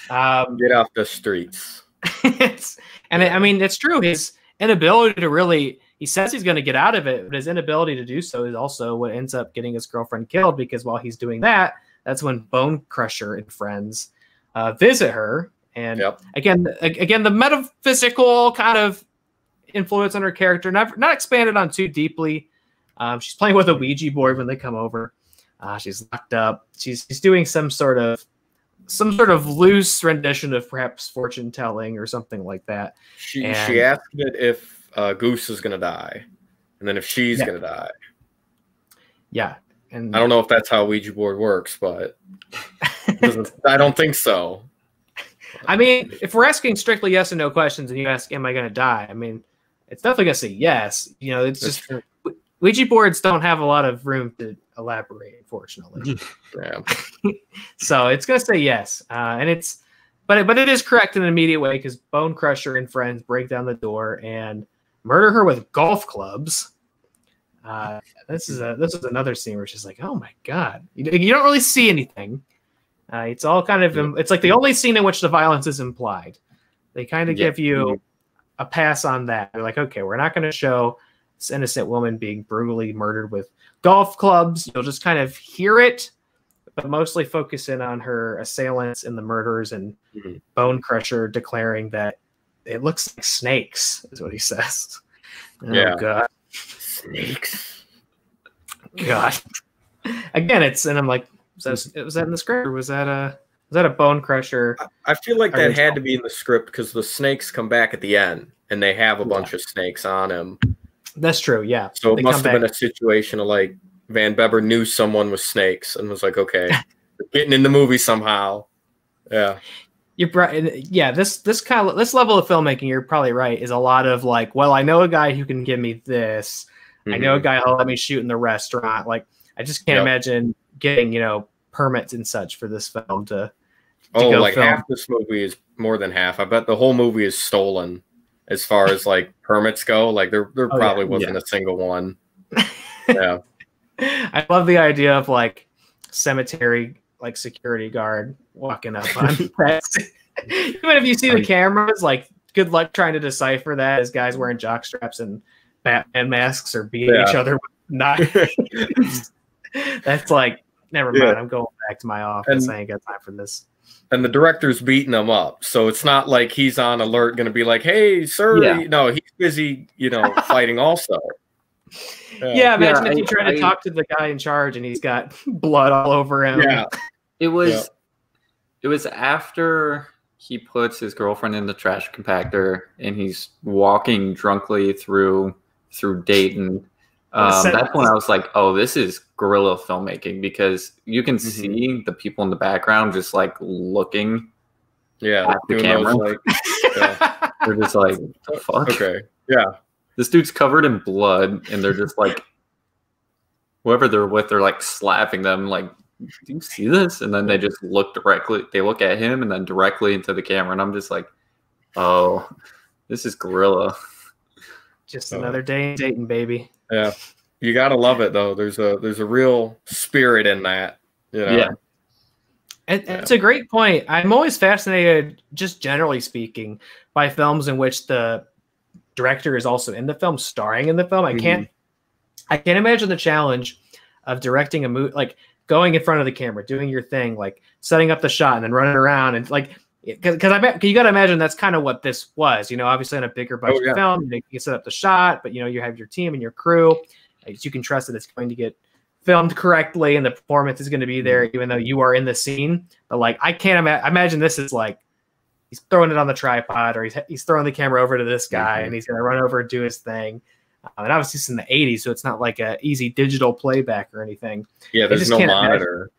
Um, Get off the streets. it's, and I I mean, it's true. His inability to really, he says he's going to get out of it, but his inability to do so is also what ends up getting his girlfriend killed because while he's doing that, that's when Bone Crusher and friends uh, visit her. And Yep. again, again, the metaphysical kind of influence on her character, not, not expanded on too deeply. Um, she's playing with a Ouija board when they come over. Uh, she's locked up. She's, she's doing some sort of some sort of loose rendition of perhaps fortune telling or something like that. She And- she asked it if uh, Goose is gonna die, and then if she's Yeah. gonna die. Yeah. And I don't know if that's how Ouija board works, but I don't think so. I mean, if we're asking strictly yes and no questions and you ask, Am I going to die? I mean, it's definitely going to say yes. You know, it's That's just, true. Ouija boards don't have a lot of room to elaborate, unfortunately. Yeah. so it's gonna say yes, uh, and it's but it, but it is correct in an immediate way because Bone Crusher and friends break down the door and murder her with golf clubs. Uh, this is a this is another scene where she's like, "Oh my god!" You, you don't really see anything. Uh, it's all kind of it's like the only scene in which the violence is implied. They kind of Yeah. give you a pass on that. They're like, "Okay, we're not going to show this innocent woman being brutally murdered with golf clubs. You'll just kind of hear it, but mostly focus in on her assailants and the murders and Mhm. Bone Crusher declaring that it looks like snakes, is what he says. Oh, Yeah. God. Snakes. God. Again, it's and I'm like, was that, was that in the script or was that a was that a Bone Crusher? I feel like that had to be in the script because the snakes come back at the end and they have a bunch of snakes on him. That's true. Yeah. So it They must come have been a situation of like Van Bebber knew someone with snakes and was like, okay, getting in the movie somehow. Yeah. You're. Yeah, this this kind of this level of filmmaking, you're probably right, is a lot of like, well, I know a guy who can give me this. I know a Mhm. guy who'll let me shoot in the restaurant. Like, I just can't Yep. imagine getting you know permits and such for this film to. Oh, go like film. half this movie is more than half. I bet the whole movie is stolen as far as like permits go. Like there, there Oh, yeah. probably wasn't a single one. Yeah. I love the idea of like cemetery like security guard walking up on that. Even if you see the cameras, like good luck trying to decipher that as guys wearing jock straps and Batman masks or beating Yeah. each other with knives. That's like never mind. Yeah. I'm going back to my office. And- I ain't got time for this. and the director's beating him up. So it's not like he's on alert, going to be like, "Hey, sir," Yeah. no, he's busy, you know, fighting also. Yeah, imagine Yeah, if you I- try to I- talk to the guy in charge and he's got blood all over him. yeah, It was Yeah. it was after he puts his girlfriend in the trash compactor and he's walking drunkly through through Dayton. Um, that's when I was like, "Oh, this is guerrilla filmmaking," because you can Mhm. see the people in the background just like looking. yeah, Back the doing those, camera. like, yeah. They're just like, "The fuck?" okay, yeah, This dude's covered in blood, and they're just like, whoever they're with, they're like slapping them, like, "Do you see this?" And then they just look directly. They look at him, and then directly into the camera, and I'm just like, "Oh, this is guerrilla." Just Oh. another day in Dayton, baby. yeah. You gotta love it though. There's a there's a real spirit in that. You know? Yeah. It, Yeah. It's a great point. I'm always fascinated, just generally speaking, by films in which the director is also in the film, starring in the film. I can't, mm-hmm. I can't imagine the challenge of directing a movie, like going in front of the camera, doing your thing, like setting up the shot and then running around and like. Because I bet you got to imagine that's kind of what this was, you know. Obviously, on a bigger budget yeah. film, you, know, you set up the shot, but you know you have your team and your crew. You can trust that it's going to get filmed correctly and the performance is going to be there even though you are in the scene but like i can't ima- imagine this is like he's throwing it on the tripod or he's, he's throwing the camera over to this guy Mhm. and he's going to run over and do his thing uh, and obviously it's in the 80s so it's not like a easy digital playback or anything Yeah, there's no monitor.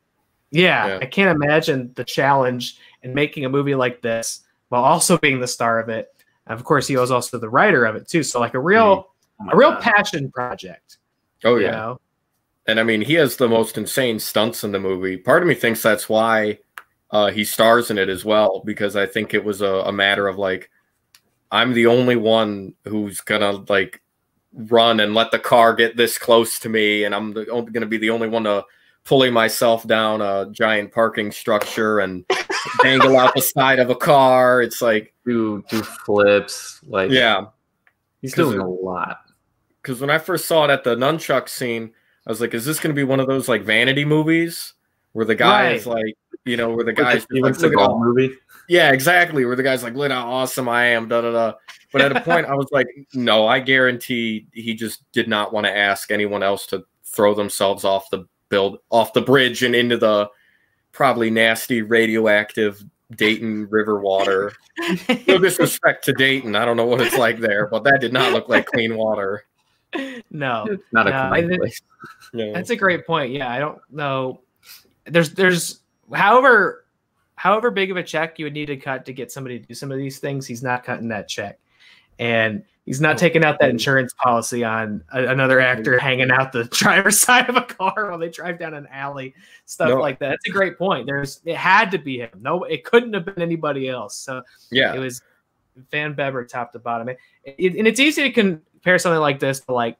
yeah, Yeah. i can't imagine the challenge in making a movie like this while also being the star of it and of course he was also the writer of it too so like a real Oh a real God. passion project Oh yeah. know? And I mean, he has the most insane stunts in the movie. Part of me thinks that's why uh, he stars in it as well, because I think it was a, a matter of like, I'm the only one who's gonna like run and let the car get this close to me, and I'm gonna be the only one to pulling myself down a giant parking structure and dangle out the side of a car. It's like, do do flips. Like, yeah, he's doing a lot. because when I first saw it at the nunchuck scene, I was like, "Is this going to be one of those like vanity movies where the guy is like, you know, where the Like the guy's just, Steven like, Seagal movie. Yeah, exactly, where the guy's like, look how awesome I am, da da da." But at a point, I was like, "No, I guarantee he just did not want to ask anyone else to throw themselves off the build off the bridge and into the probably nasty radioactive Dayton river water. No disrespect to Dayton, I don't know what it's like there, but that did not look like clean water." no It's not a No, clean I place. Yeah. That's a great point. Yeah, I don't know. There's there's however however big of a check you would need to cut to get somebody to do some of these things, he's not cutting that check. and he's not taking out that insurance policy on a, another actor hanging out the driver's side of a car while they drive down an alley, stuff No. like that. That's a great point. There's it had to be him. No, it couldn't have been anybody else. So Yeah. it was Van Bebber top to bottom. It, it- and it's easy to compare something like this to like,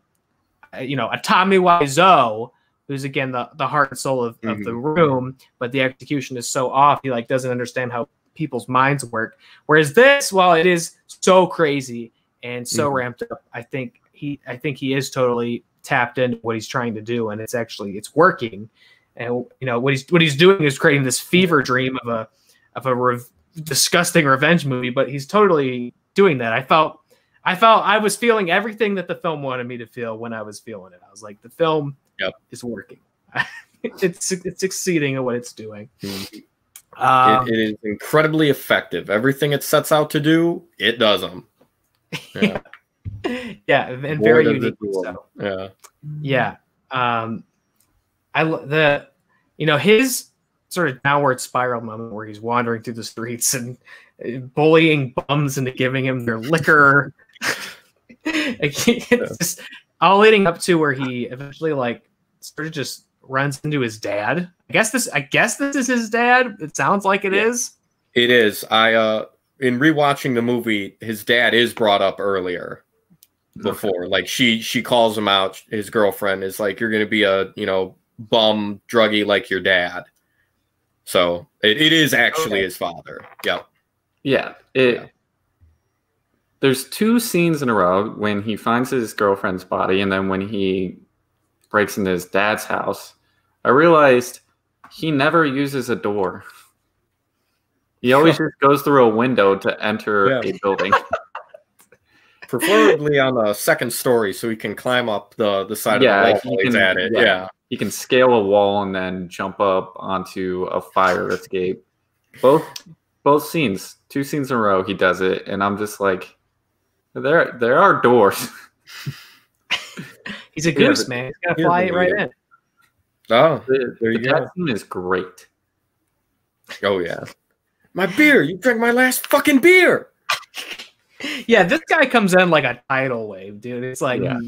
uh, you know, a Tommy Wiseau, who's again the, the heart and soul of, of the room, but the execution is so off. He like doesn't understand how people's minds work. Whereas this, while it is so crazy and so Mhm. ramped up, I think he, I think he is totally tapped into what he's trying to do, and it's actually it's working. And you know what he's what he's doing is creating this fever dream of a of a rev- disgusting revenge movie, but he's totally doing that. I felt I felt I was feeling everything that the film wanted me to feel when I was feeling it. I was like, the film Yep. is working. it's it's succeeding at what it's doing. Mhm. Um, it, it is incredibly effective. Everything it sets out to do, it does them. Yeah. yeah, and very unique. So. Yeah. Yeah. Um, I the you know his sort of downward spiral moment where he's wandering through the streets and uh, bullying bums into giving him their liquor. it's just all leading up to where he eventually like sort of just runs into his dad. I guess this I guess this is his dad. It sounds like it is. It is. I uh in rewatching the movie, his dad is brought up earlier before. Like she she calls him out, his girlfriend is like, You're gonna be a, you know, bum druggy like your dad. So it, it is actually Okay. his father. Yep. Yeah, it. Yeah. There's two scenes in a row when he finds his girlfriend's body, and then when he breaks into his dad's house. I realized he never uses a door. He always just goes through a window to enter Yeah. a building. Preferably on the second story so he can climb up the, the side Yeah, of the wall he's can- at it. yeah. yeah. he can scale a wall and then jump up onto a fire escape. Both both scenes, two scenes in a row, he does it, and I'm just like, there there are doors. He's a Yeah, goose, but man. He's gonna here's fly it right deal. in. Oh, The, There you the go. cat is great. oh yeah. My beer! You drank my last fucking beer! Yeah, this guy comes in like a tidal wave, dude. It's like Yeah.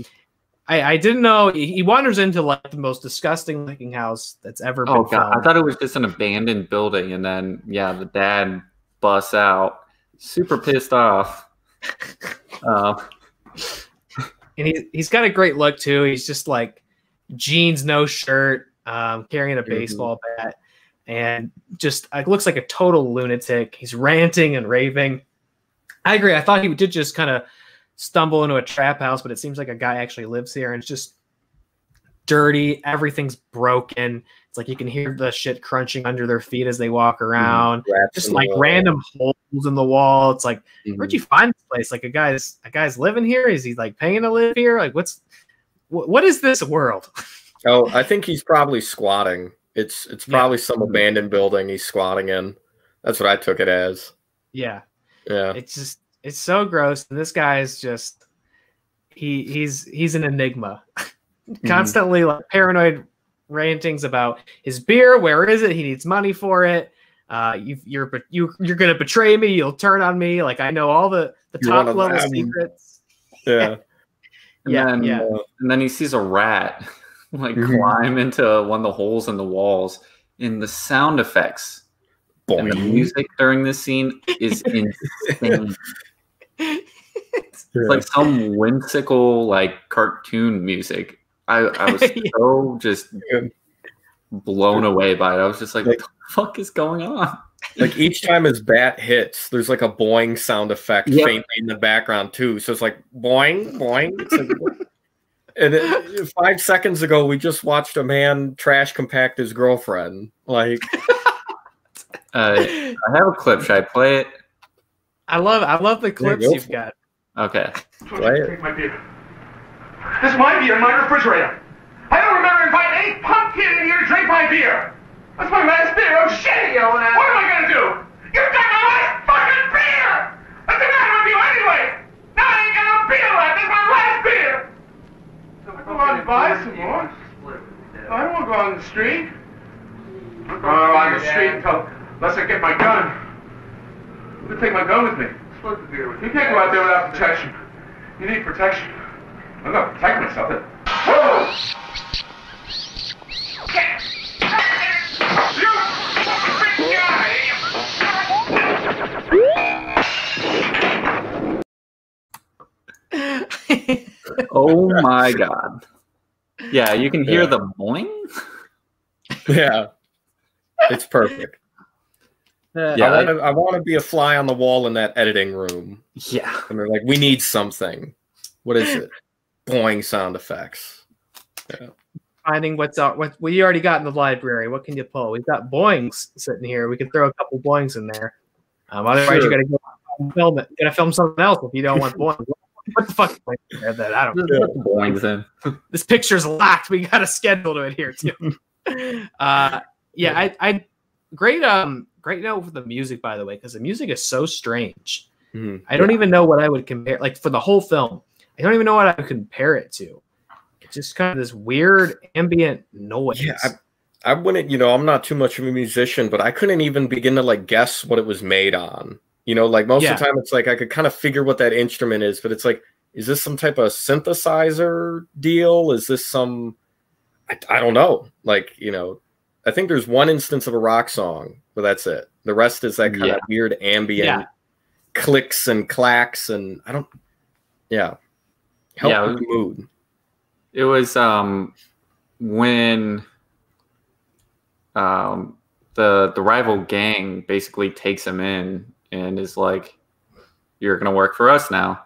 I, I didn't know he, he wanders into like the most disgusting looking house that's ever oh, been Oh god, I thought it was just an abandoned building, and then yeah, the dad busts out, super pissed off. Uh, and he he's got a great look too. He's just like jeans, no shirt, um, carrying a Mm-hmm. baseball bat, and just like looks like a total lunatic. He's ranting and raving. I agree. I thought he did just kind of stumble into a trap house, but it seems like a guy actually lives here, and it's just dirty. Everything's broken. Like you can hear the shit crunching under their feet as they walk mm-hmm. around. Rats Just like random holes in the wall. It's like Mhm. where'd you find this place? Like a guy's a guy's living here? Is he like paying to live here? Like what's wh- what is this world? Oh, I think he's probably squatting. It's it's Yeah. probably some mm-hmm. abandoned building he's squatting in. That's what I took it as. yeah, Yeah. it's just it's so gross. And this guy is just he he's he's an enigma. Mm-hmm. Constantly like paranoid rantings about his beer. Where is it? He needs money for it. Uh, you, you're you you're gonna betray me. You'll turn on me. Like I know all the the You're top level them. secrets. Yeah. and Yeah, then, yeah. and then he sees a rat like Mhm. climb into one of the holes in the walls, and the sound effects and the music during this scene is insane. It's Yeah. like some whimsical like cartoon music. I, I was Yeah. so just blown away by it. I was just like, Like- what the fuck is going on? like each time his bat hits, there's like a boing sound effect Yep. faintly in the background too. So it's like boing, boing. It's like- and it, five seconds ago, we just watched a man trash compact his girlfriend. Like, Uh, I have a clip. Should I play it? I love I love the clips go you've for it. got. Okay. Play it. Take my beer. This is my beer in my refrigerator. I don't remember inviting any punk kid in here to drink my beer. That's my last beer. Oh shit! What am I gonna do? You've got my last fucking beer. What's the matter with you anyway? Now I ain't got no beer left. That's my last beer. I go out and buy some more. I to go out on the street. I'll go out on the street until unless I get my gun. I'm gonna take my gun with me. Split the deal you. You can't go out there without protection. You need protection. I'm gonna protect myself. Whoa! You big guy! Oh my god. Yeah, you can hear Yeah. the boing. Yeah, it's perfect. Uh, Yeah, I want to. I want to be a fly on the wall in that editing room, Yeah. and they're like, "We need something. What is it? Boing sound effects." finding what's out. What we already got in the library. What can you pull? We've got boings sitting here. We can throw a couple boings in there. Um, otherwise, Sure. you got to go film it. You got to film something else if you don't want boings. what the fuck? is there That I don't. Just put the boings in. This picture's locked. We got a schedule to adhere to. uh, yeah, I, I great um great note for the music by the way because the music is so strange. Mhm. I don't even know what I would compare like for the whole film. I don't even know what I compare it to. It's just kind of this weird ambient noise. Yeah, I wouldn't. You know, I'm not too much of a musician, but I couldn't even begin to like guess what it was made on. You know, like most Yeah. of the time, it's like I could kind of figure what that instrument is, but it's like, is this some type of synthesizer deal? Is this some? I, I don't know. Like, you know, I think there's one instance of a rock song, but that's it. The rest is that kind Yeah. of weird ambient Yeah. clicks and clacks, and I don't. Yeah, help Yeah, with the mood. It was um when um the the rival gang basically takes him in and is like, "You're gonna work for us now."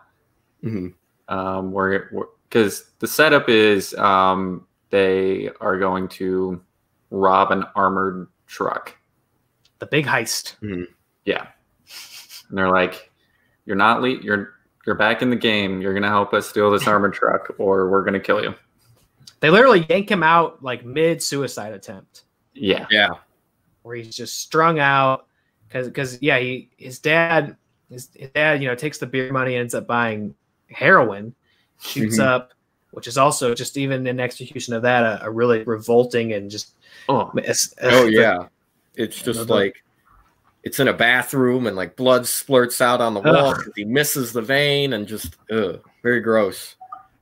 Mhm. Um, we're because the setup is um they are going to rob an armored truck. the big heist. Yeah, and they're like, "You're not le- you're you're back in the game. You're gonna help us steal this armored truck, or we're gonna kill you." They literally yank him out like mid suicide attempt, Yeah, Yeah, where he's just strung out because because yeah, he his dad his, his dad you know takes the beer money ends up buying heroin, shoots Mhm. up, which is also just even in execution of that a, a really revolting and just Oh, it's- Oh yeah, it's Yeah, just no, the- like it's in a bathroom and like blood splurts out on the wall because he misses the vein and just ugh, very gross.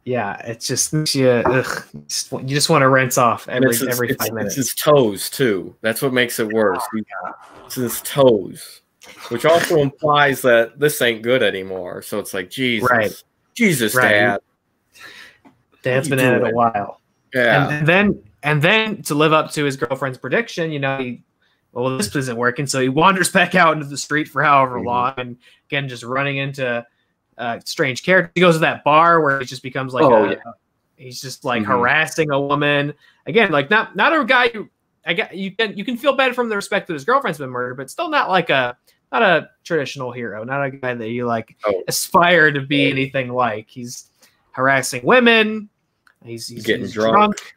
yeah, it's just makes you ugh, just, you just want to rinse off every it's, his, every it's, five it's minutes. his toes too. That's what makes it worse. He- It's his toes, which also implies that this ain't good anymore. So it's like Jesus, Right. Jesus, Right. Dad. Dad's been at it a while. Yeah, And, and then and then to live up to his girlfriend's prediction, you know, he well this isn't working, so he wanders back out into the street for however Mhm. long, and again just running into uh, strange characters. He goes to that bar where he just becomes like Oh, a, yeah. he's just like Mhm. harassing a woman again, like not not a guy who I get you can you can feel bad from the respect that his girlfriend's been murdered, but still not like a not a traditional hero, not a guy that you like Oh. aspire to be anything like. He's harassing women. He's, he's getting he's drunk.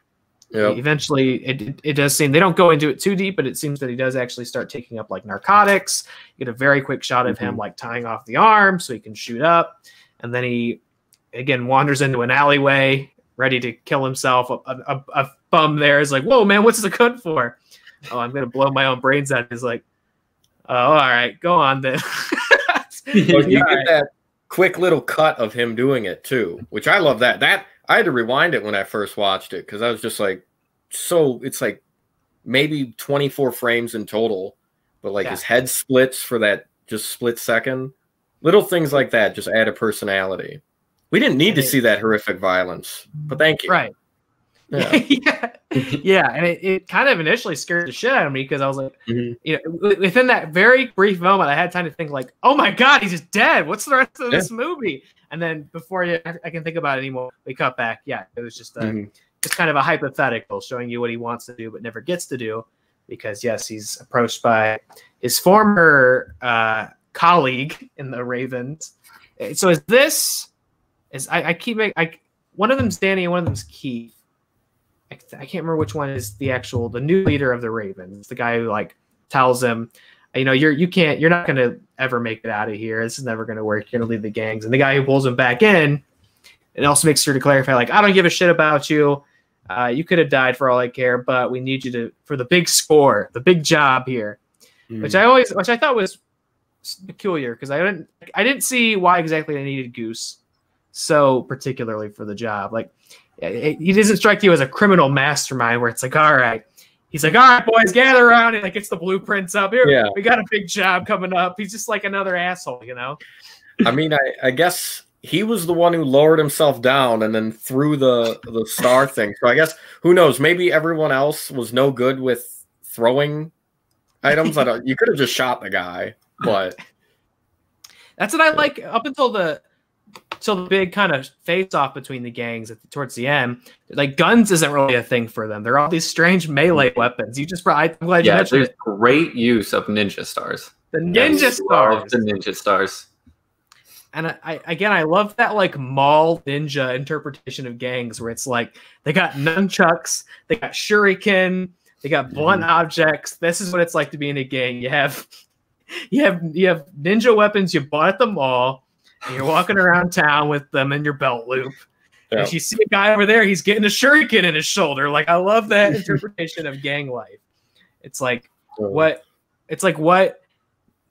Yep. Eventually, it, it- does seem they don't go into it too deep, but it seems that he does actually start taking up like narcotics. You get a very quick shot of Mm-hmm. him like tying off the arm so he can shoot up, and then he again wanders into an alleyway ready to kill himself. A, a, a bum there is like, "Whoa, man, what's the gun for?" Oh, I'm gonna blow my own brains out. He's like, "Oh, all right, go on then." But you get that quick little cut of him doing it too, which I love that. That I had to rewind it when I first watched it because I was just like, so it's like maybe 24 frames in total, but like Yeah. his head splits for that just split second. Little things like that just add a personality. We didn't need to see that horrific violence, but thank you. right. Yeah. yeah, yeah, and it, it kind of initially scared the shit out of me because I was like, Mhm. you know, within that very brief moment, I had time to think like, oh my god, he's just dead. What's the rest of Yeah. this movie? And then before you, I can think about it anymore, we cut back. Yeah, it was just a, Mhm. just kind of a hypothetical, showing you what he wants to do but never gets to do, because yes, he's approached by his former uh, colleague in the Ravens. Uh, So is this? Is I, I keep making I one of them's Danny and one of them's Keith. I, I can't remember which one is the actual the new leader of the Ravens, the guy who like tells him, you know, you're you can't you're not gonna ever make it out of here. This is never gonna work. You're gonna lead the gangs. And the guy who pulls him back in, and also makes sure to clarify, like, I don't give a shit about you. Uh, you could have died for all I care, but we need you to for the big score, the big job here. Mm. Which I always which I thought was peculiar because I didn't I didn't see why exactly they needed Goose so particularly for the job. Like he doesn't strike you as a criminal mastermind where it's like, all right. He's like, all right, boys, gather around. And like gets the blueprints up here. Yeah. We got a big job coming up. He's just like another asshole, you know? I mean, I, I guess he was the one who lowered himself down and then threw the the star thing. So I guess who knows? Maybe everyone else was no good with throwing items. I don't. You could have just shot the guy, but That's what I like up until the till the big kind of face off between the gangs at the, towards the end. Like guns isn't really a thing for them. They're all these strange melee mm-hmm. weapons. You just I'm glad you Yeah, mentioned there's it. great use of ninja stars. The ninja Yes, stars. The ninja stars. And I, I again I love that like mall ninja interpretation of gangs where it's like they got nunchucks, they got shuriken, they got mm-hmm. blunt objects. This is what it's like to be in a gang. You have you have you have ninja weapons you bought at the mall, and you're walking around town with them in your belt loop. Yeah. And you see a guy over there, he's getting a shuriken in his shoulder. Like I love that interpretation of gang life. It's like what it's like what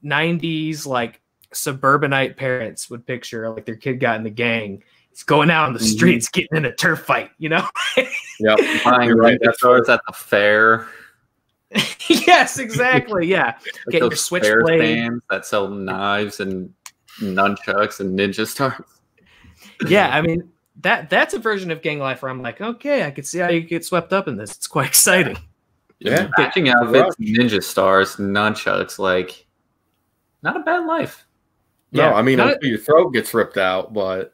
90s like suburbanite parents would picture like their kid got in the gang It's going out on the Mhm. streets getting in a turf fight you know Yep. Buying You're right, ninja that's stars at the fair. yes exactly yeah Like Get your those fair switchblade. that sell knives and nunchucks and ninja stars. yeah i mean that that's a version of gang life where i'm like okay i can see how you get swept up in this it's quite exciting Yeah. Matching outfits, ninja stars, nunchucks, like not a bad life. No, Yeah. I mean Not- until your throat gets ripped out, but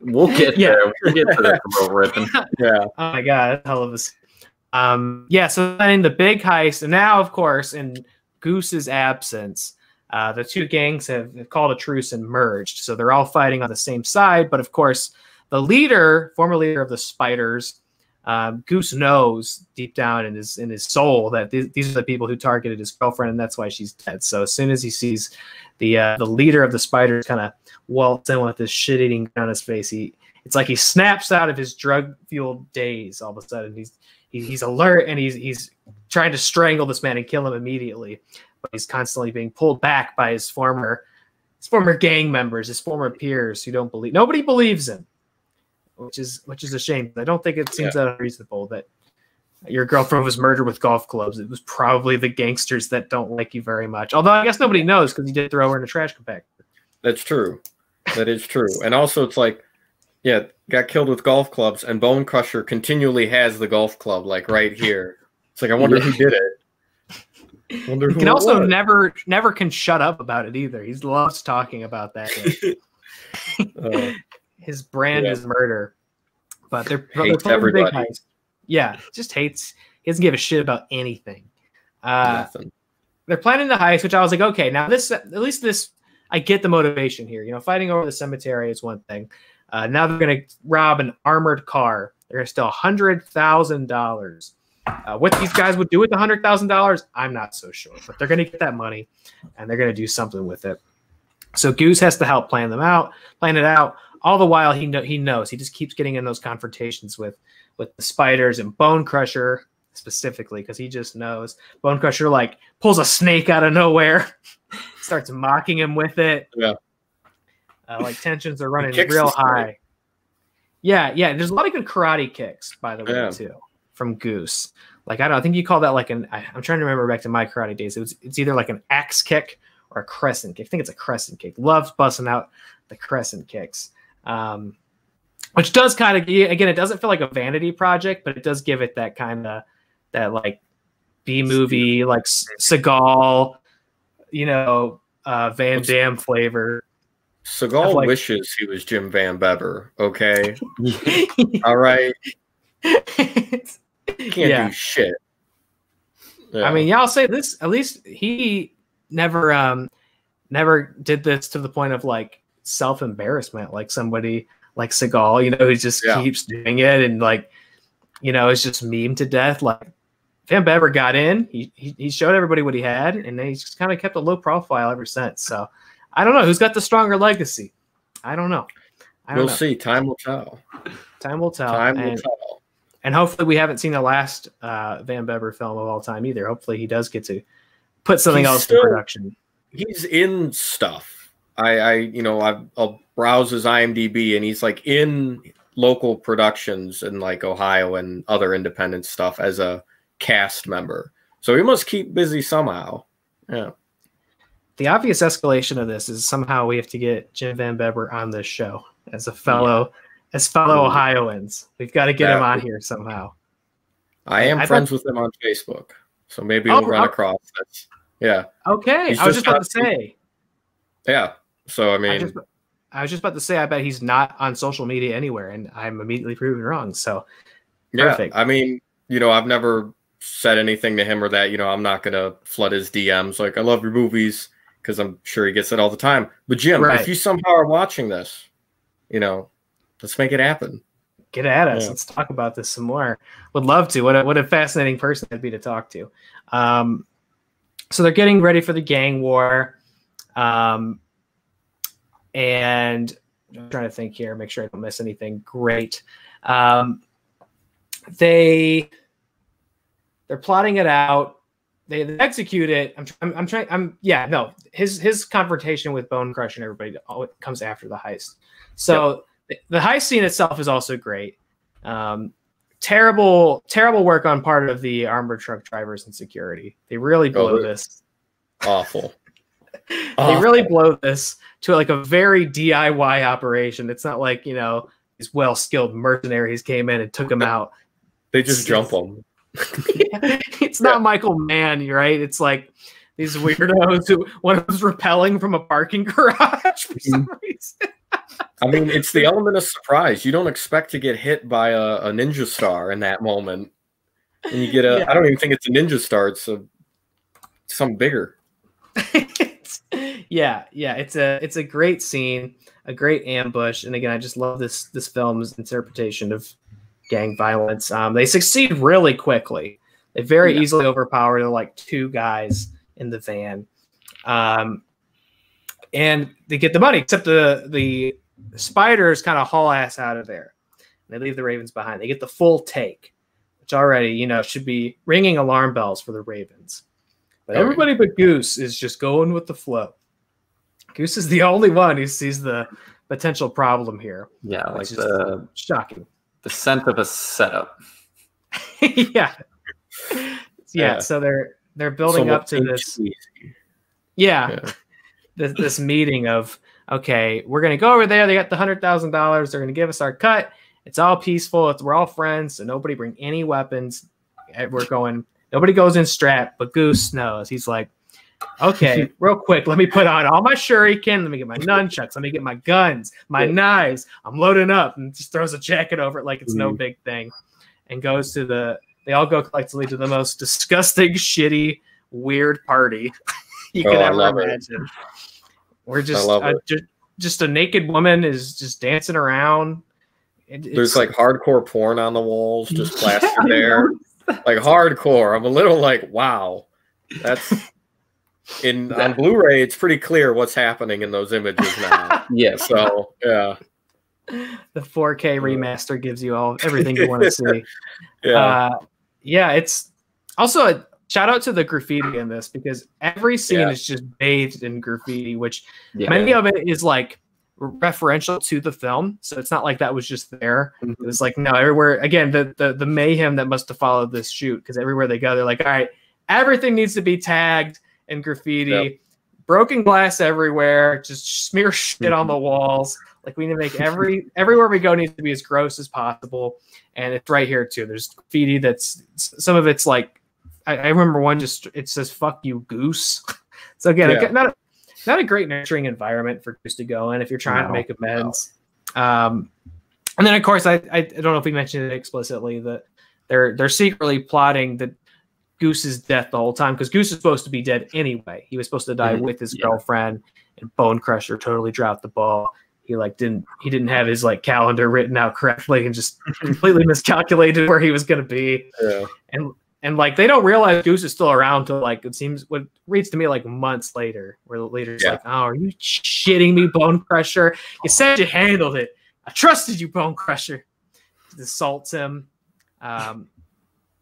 We'll get Yeah. there. We'll get to the throat ripping. yeah. Oh my god, that's hell of a. s- Um, yeah, so then in the big heist, and now of course in Goose's absence, uh, the two gangs have called a truce and merged. So they're all fighting on the same side, but of course the leader, former leader of the Spiders, um, Goose knows deep down in his in his soul that th- these are the people who targeted his girlfriend, and that's why she's dead. So as soon as he sees the uh, the leader of the Spiders kind of waltz in with this shit eating on his face, he it's like he snaps out of his drug fueled daze all of a sudden. He's he, he's alert and he's he's trying to strangle this man and kill him immediately, but he's constantly being pulled back by his former his former gang members, his former peers who don't believe nobody believes him, which is which is a shame. I don't think it seems that unreasonable that your girlfriend was murdered with golf clubs. It was probably the gangsters that don't like you very much. Although I guess nobody knows because he did throw her in a trash compactor. That's true. That is true. And also, it's like, yeah, got killed with golf clubs, and Bone Crusher continually has the golf club, like right here. It's like, I wonder who did it. Wonder He can also was. never never can shut up about it either. He loves talking about that. Uh, His brand Yeah. is murder. But they're, they're Hates playing the big heist. Yeah, just hates. He doesn't give a shit about anything. Uh, nothing. they're planning the heist, which I was like, okay, now this at least this I get the motivation here. You know, fighting over the cemetery is one thing. Uh, now they're going to rob an armored car. They're going to steal hundred thousand dollars. Uh, what these guys would do with the hundred thousand dollars, I'm not so sure, but they're going to get that money and they're going to do something with it. So Goose has to help plan them out, plan it out. All the while, he know he knows he just keeps getting in those confrontations with with the spiders and Bone Crusher specifically because he just knows Bone Crusher like pulls a snake out of nowhere, starts mocking him with it. Yeah. Uh, like tensions are running real high. Yeah, yeah. There's a lot of good karate kicks, by the way, Yeah. too, from Goose. Like I don't I think you call that like an. I, I'm trying to remember back to my karate days. It was it's either like an axe kick or a crescent kick. I think it's a crescent kick. Loves busting out the crescent kicks. Um, which does kind of again, it doesn't feel like a vanity project, but it does give it that kind of that like B movie, like Seagal, you know, uh, Van Damme flavor. Seagal like- wishes he was Jim Van Bebber. Okay. All right. Can't yeah, do shit. I mean, yeah, I'll say this. At least he never, um, never did this to the point of like self embarrassment, like somebody like Seagal, you know, who just Yeah. keeps doing it and like, you know, is just meme to death. Like Van Bebber got in, he he, he showed everybody what he had, and then he's just kind of kept a low profile ever since. So I don't know who's got the stronger legacy. I don't know. I don't we'll know. see. Time will tell. Time will tell. Time will and, tell. And hopefully we haven't seen the last uh, Van Bebber film of all time either. Hopefully he does get to put something He's else still- in production. he's in stuff. I, I you know, I, I'll browse his IMDb, and he's like in local productions in like Ohio and other independent stuff as a cast member. So he must keep busy somehow. Yeah. The obvious escalation of this is somehow we have to get Jim Van Bebber on this show as a fellow, as fellow Ooh. Ohioans. We've got to get him on here somehow. I am I friends with him on Facebook, so maybe Oh, we'll run oh. across this. Yeah, Okay, He's I was just about to say. yeah. So I I, mean, just, I was just about to say. I bet he's not on social media anywhere, and I'm immediately proven wrong. So yeah. I mean, you know, I've never said anything to him or that. You know, I'm not gonna flood his DMs like I love your movies because I'm sure he gets it all the time. But Jim, Right. if you somehow are watching this, you know, let's make it happen. get at us. Yeah. Let's talk about this some more. Would love to. What a, what a fascinating person that'd be to talk to. Um, so they're getting ready for the gang war. Um, and I'm trying to think here, make sure I don't miss anything great. Um, they they're plotting it out. They, they execute it. I'm, I'm, I'm trying. I'm yeah. No, his his confrontation with Bone Crush and everybody all comes after the heist. So the, heist scene itself is also great. Um, terrible, terrible work on part of the armored truck drivers and security. They really blow Oh, this. Awful. They really blow this to like a very DIY operation. It's not like you know these well skilled mercenaries came in and took them out. They just jump them. it's not Michael Mann, right? It's like these weirdos who one of them's repelling from a parking garage for some Mm-hmm. reason. I mean, it's the element of surprise. You don't expect to get hit by a, a ninja star in that moment. And you get a, Yeah. I don't even think it's a ninja star, it's a something bigger. Yeah, yeah, it's a it's a great scene, a great ambush, and again, I just love this this film's interpretation of gang violence. Um, they succeed really quickly. They very Yeah. easily overpower the like two guys in the van, um, and they get the money. Except the the spiders kind of haul ass out of there. They leave the ravens behind. They get the full take, which already you know should be ringing alarm bells for the ravens. But Oh, yeah. everybody but Goose is just going with the flow. Goose is the only one who sees the potential problem here. Yeah, like the shocking. the scent of a setup. yeah. yeah. Yeah. So they're they're building Somewhat up to this. Yeah. Yeah. This this meeting of okay, we're gonna go over there. They got the hundred thousand dollars. They're gonna give us our cut. It's all peaceful. It's, we're all friends. So nobody bring any weapons. Eh, We're going. Nobody goes in strap, but Goose knows. He's like, okay, real quick, let me put on all my shuriken. Let me get my nunchucks. Let me get my guns, my knives. I'm loading up, and just throws a jacket over it like it's no Mhm. big thing, and goes to the. They all go collectively to the most disgusting, shitty, weird party you Oh, could ever imagine. it. Imagine. We're just, love uh, it. just just a naked woman is just dancing around. It- There's like hardcore porn on the walls, just Yeah, plastered I there. Like hardcore. I'm a little like, wow. That's in on Blu-ray, it's pretty clear what's happening in those images now. Yes. So yeah. the 4K remaster gives you all everything you want to see. Yeah. Uh, yeah, it's also a shout out to the graffiti in this because every scene Yeah. is just bathed in graffiti, which Yeah. many of it is like referential to the film. So it's not like that was just there. Mhm. It was like no, everywhere again the the, the mayhem that must have followed this shoot because everywhere they go, they're like, all right, everything needs to be tagged in graffiti. Yep. Broken glass everywhere, just smear shit on the walls. Like we need to make every everywhere we go needs to be as gross as possible. And it's right here too. There's graffiti that's some of it's like I, I remember one just it says "fuck you, goose." so again, Yeah. not a, not a great nurturing environment for goose to go in if you're trying to make amends. Um, and then of course I, I don't know if we mentioned it explicitly that they're they're secretly plotting that Goose's death the whole time because Goose is supposed to be dead anyway. He was supposed to die Mhm. with his Yeah. girlfriend, and Bone Crusher totally dropped the ball. He like didn't he didn't have his like calendar written out correctly and just completely miscalculated where he was going to be. yeah. And and like they don't realize Goose is still around till like it seems what reads to me like months later, where the leader's Yeah. like, "Oh, are you shitting me, Bone Crusher? You said you handled it. I trusted you, Bone Crusher." He assaults him, um,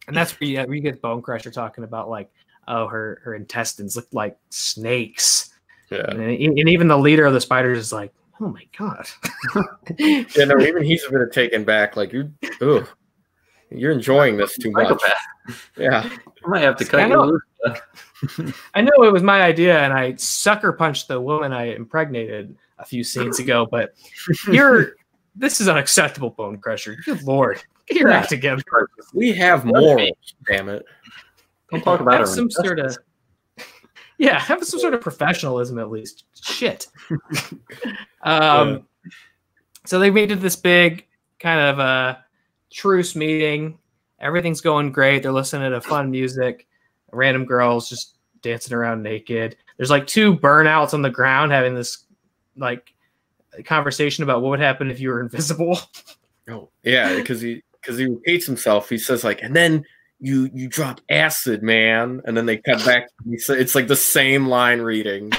and that's where you, where you get Bone Crusher talking about like, "Oh, her her intestines look like snakes." Yeah. And, and even the leader of the spiders is like, "Oh my god." Yeah, no, even he's a bit taken back. Like you, ugh, you're enjoying this too much. Yeah, I might have to I cut you know. loose. I know it was my idea, and I sucker punched the woman I impregnated a few scenes ago. But you're this is unacceptable, Bone Crusher. Good lord, get your act together. we have morals. Damn it. Don't talk about Have some sort of yeah, have some sort of professionalism at least. Shit. um, so they made it this big kind of uh, truce meeting. Everything's going great. They're listening to fun music. Random girls just dancing around naked. There's like two burnouts on the ground having this like conversation about what would happen if you were invisible. Oh, yeah, because he because he repeats himself. He says like, and then you you drop acid, man, and then they cut back. He sa- It's like the same line reading.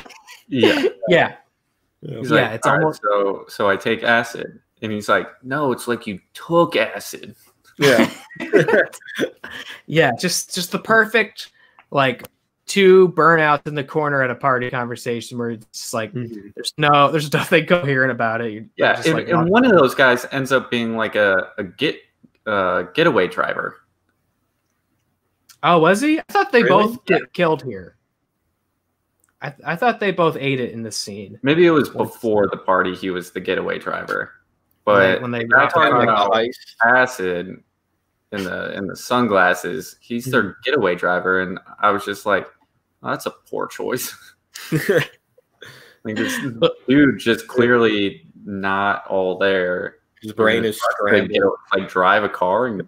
Yeah. yeah, Yeah, like, it's "All right, almost- so so I take acid. And he's like, No, it's like you took acid. Yeah, yeah, just just the perfect like two burnouts in the corner at a party conversation where it's just like there's no there's nothing coherent about it. You're Yeah, just and, like, and one of those guys ends up being like a, a get uh, getaway driver. oh, was he? I thought they Really? both get killed here. I, I thought they both ate it in the scene. Maybe it was before the party he was the getaway driver. When they- But when they I'm talking about ice. acid in the in the sunglasses. He's their mm-hmm. getaway driver, and I was just like, oh, that's a poor choice. like this dude just clearly not all there. His brain is Like, scrambled. get- like drive a car and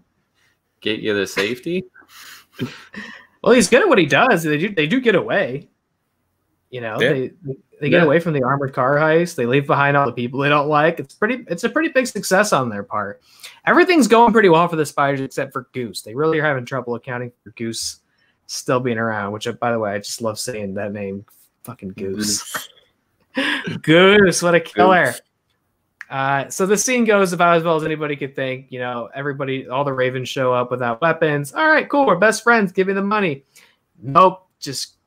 get you to safety. Well, he's good at what he does. They do they do get away. You know, Yeah. they they get Yeah. away from the armored car heist. They leave behind all the people they don't like. It's pretty. It's a pretty big success on their part. Everything's going pretty well for the spiders except for Goose. They really are having trouble accounting for Goose still being around. Which, uh, by the way, I just love saying that name. Fucking Goose. Goose, what a killer. Goose. Uh, so the scene goes about as well as anybody could think. You know, everybody, all the Ravens show up without weapons. All right, cool. We're best friends. Give me the money. Nope. Just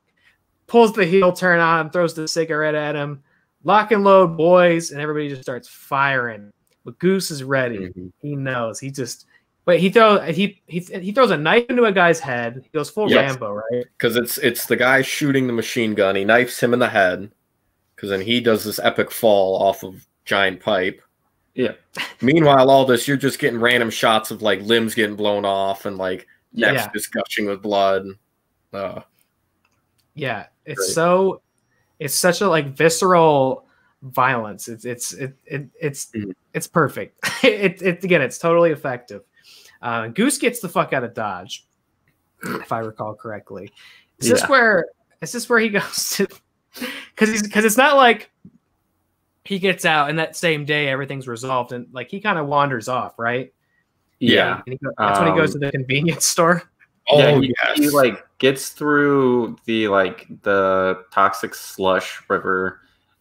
pulls the heel turn on him, throws the cigarette at him. Lock and load, boys, and everybody just starts firing. But Goose is ready. Mhm. He knows. He just. But he throws he, he he throws a knife into a guy's head. He goes full Yes. Rambo, right? because it's it's the guy shooting the machine gun. He knifes him in the head because then he does this epic fall off of giant pipe. Yeah. Meanwhile, all this you're just getting random shots of like limbs getting blown off and like necks Yeah. just gushing with blood. Uh, Yeah, it's so it's such a like visceral violence. It's it's it, it it's Mhm. it's perfect. it, it again, it's totally effective. Uh, Goose gets the fuck out of Dodge, if I recall correctly. Is this where is this where he goes to? Because he's because it's not like he gets out and that same day everything's resolved and like he kind of wanders off, right? Yeah. Go, that's when he goes Um, to the convenience store. Oh yeah, he, yes, he like gets through the like the toxic slush river,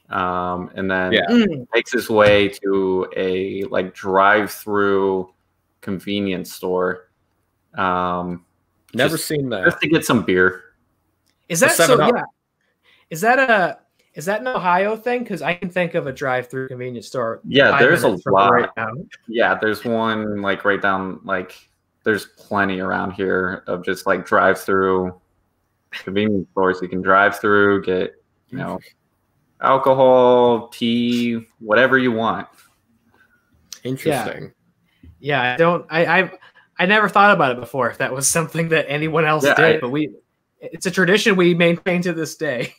um, and then Yeah. Mm, makes his way to a like drive-through convenience store, um, never just, seen that. just to get some beer. Is that so? 7-Up. Yeah. Is that a is that an Ohio thing? Because I can think of a drive-through convenience store. Yeah, there's a lot. right now. Yeah, there's one like right down like there's plenty around here of just like drive-through convenience stores you can drive through, get you know alcohol, tea, whatever you want. Interesting. Yeah, I don't. I I I never thought about it before. If that was something that anyone else Yeah, did, I- but we it's a tradition we maintain to this day.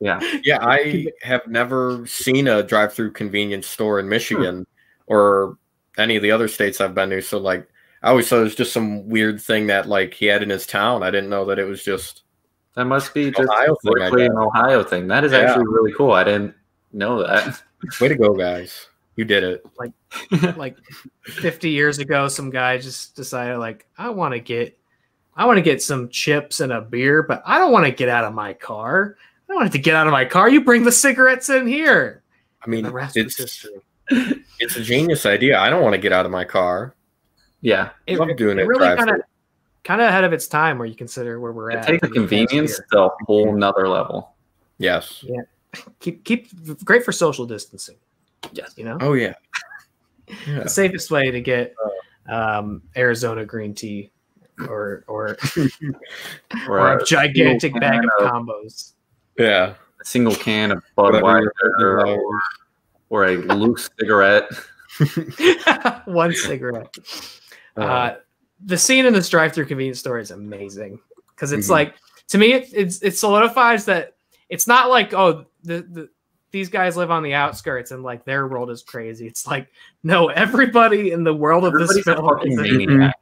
Yeah. Yeah, I have never seen a drive-through convenience store in Michigan hmm. or any of the other states I've been to. So like, I always thought it was just some weird thing that like he had in his town. I didn't know that it was just That must be just Ohio thing, an. Ohio thing. That is Yeah. actually really cool. I didn't know that. way to go, guys. You did it. like like 50 years ago, some guy just decided like I want to get I want to get some chips and a beer, but I don't want to get out of my car. I don't want to get out of my car. You bring the cigarettes in here. I mean, The rest is history. it's a genius idea. I don't want to get out of my car. Yeah. It, love doing it really kind of kind of ahead of its time where you consider where we're at. Take the in the past convenience to a whole nother level. Yes. Yeah. keep keep great for social distancing. Yes. You know, Oh yeah. Yeah. the safest way to get um, Arizona green tea or or, Or or a a gigantic bag of of- combos. Yeah. a single can of Budweiser or, or a loose cigarette. One cigarette. Uh, Uh, the scene in this drive-through convenience store is amazing because it's Mhm. like to me it, it's it solidifies that it's not like oh the, the these guys live on the outskirts and like their world is crazy. It's like no, everybody in the world of this Everybody's a film is maniac.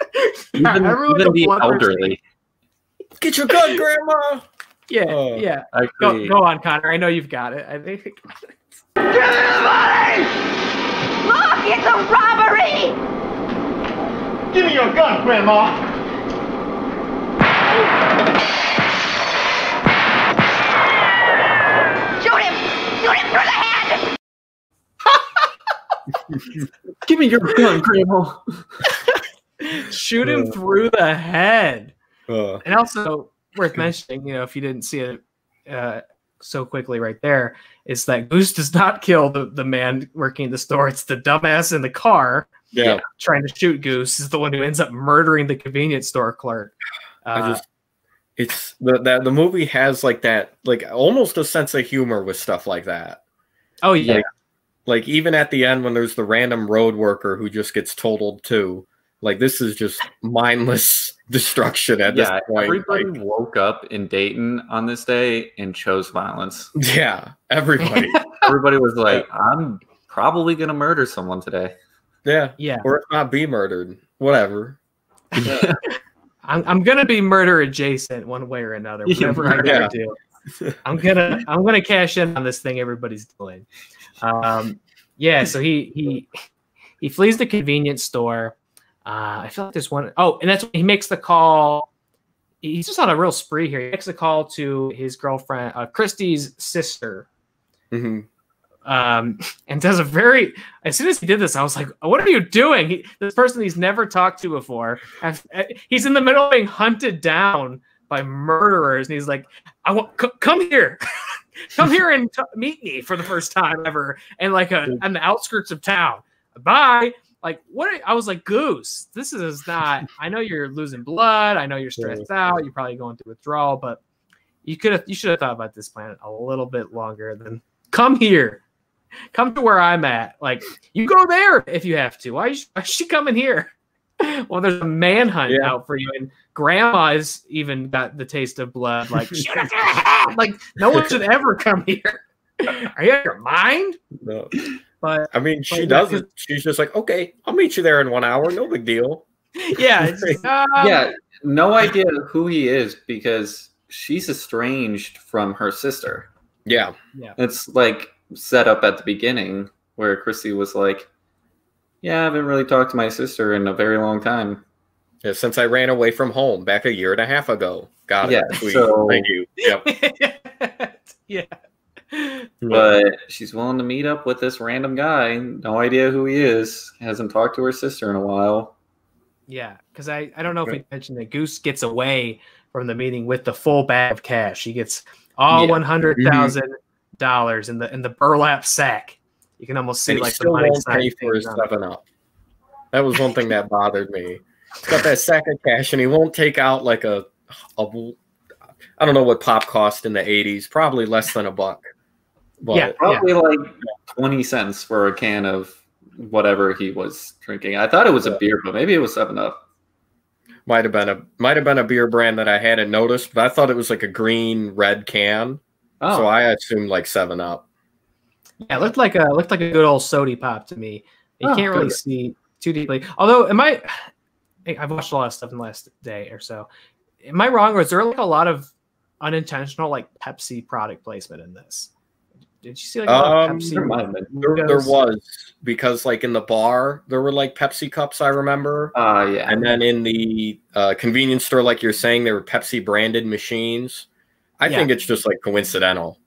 Even, everyone's even a the elderly. Get your gun, Grandma. Yeah, Oh. yeah. Go, go on, Connor. I know you've got it. I think. It's money. Look, it's a robbery! Give me your gun, Grandma. Shoot him! Shoot him through the head! give me your gun, Grandma. Shoot him Uh. through the head. Uh, And also worth mentioning, you know, if you didn't see it uh, so quickly right there, is that Goose does not kill the, the man working the store. It's the dumbass in the car yeah. trying to shoot Goose is the one who ends up murdering the convenience store clerk. I Uh, just it's the that the movie has like that like almost a sense of humor with stuff like that. oh yeah, like- Like even at the end when there's the random road worker who just gets totaled too. Like this is just mindless destruction at Yeah, this point. everybody Like, woke up in Dayton on this day and chose violence. yeah, everybody. Everybody was like, "I'm probably gonna murder someone today." Yeah. yeah. Or if not be murdered. Whatever. I'm, I'm gonna be murder adjacent one way or another. Yeah, Whatever I gotta yeah. do, I'm gonna I'm gonna cash in on this thing everybody's doing. Um, yeah. So he he he flees the convenience store. Uh, I feel like there's one oh and that's when he makes the call. He's just on a real spree here. He makes a call to his girlfriend, uh, Christie's sister, hmm um, and does a very. As soon as he did this, I was like, "What are you doing?" He, this person he's never talked to before. uh, He's in the middle of being hunted down by murderers, and he's like, "I want c- come here, come here and t- meet me for the first time ever." And like a, on the outskirts of town. Bye. Like what? Are, I was like, "Goose, this is not." I know you're losing blood. I know you're stressed out. You're probably going through withdrawal, but you could have. You should have thought about this plan a little bit longer than come here come to where I'm at. Like, you go there if you have to. Why is, why is she coming here? Well, there's a manhunt Yeah. out for you, and grandma's even got the taste of blood. Like, shoot her through the head! like no one should ever come here. Are you out of your mind? No. But I mean, she But doesn't. it. She's just like, okay, I'll meet you there in one hour. No big deal. yeah, it's just, um, yeah, no idea who he is because she's estranged from her sister. Yeah. Yeah. It's like set up at the beginning where Chrissy was like, "Yeah, I haven't really talked to my sister in a very long time." Yeah. Since I ran away from home back a year and a half ago. Got it. Yeah, Sweet. so- Thank you. Yep. yeah. But she's willing to meet up with this random guy. No idea who he is. Hasn't talked to her sister in a while. Yeah, because I, I don't know if we mentioned that Goose gets away from the meeting with the full bag of cash. He gets all Yeah. one hundred thousand dollars in the in the burlap sack. You can almost see and he like the money won't sign pay for his things on it. seven up. That was one thing that bothered me. He's got that sack of cash, and he won't take out like a, a I don't know what pop cost in the '80s. Probably less than a buck. But, Yeah. Probably like twenty cents for a can of whatever he was drinking. I thought it was a beer, but maybe it was Seven Up. might have been a might have been a beer brand that I hadn't noticed, but I thought it was like a green red can, Oh, so I assumed like Seven Up. Yeah, it looked like a looked like a good old sody pop to me. You Oh, can't really good. see too deeply. Although, am I? I've watched a lot of stuff in the last day or so. Am I wrong, or is there like a lot of unintentional like Pepsi product placement in this? Did you see like a Um, Pepsi? there might have been. There, there was because like in the bar there were like Pepsi cups. I remember. Uh, yeah. And then in the uh, convenience store, like you're saying, there were Pepsi branded machines. I Yeah. think it's just like coincidental.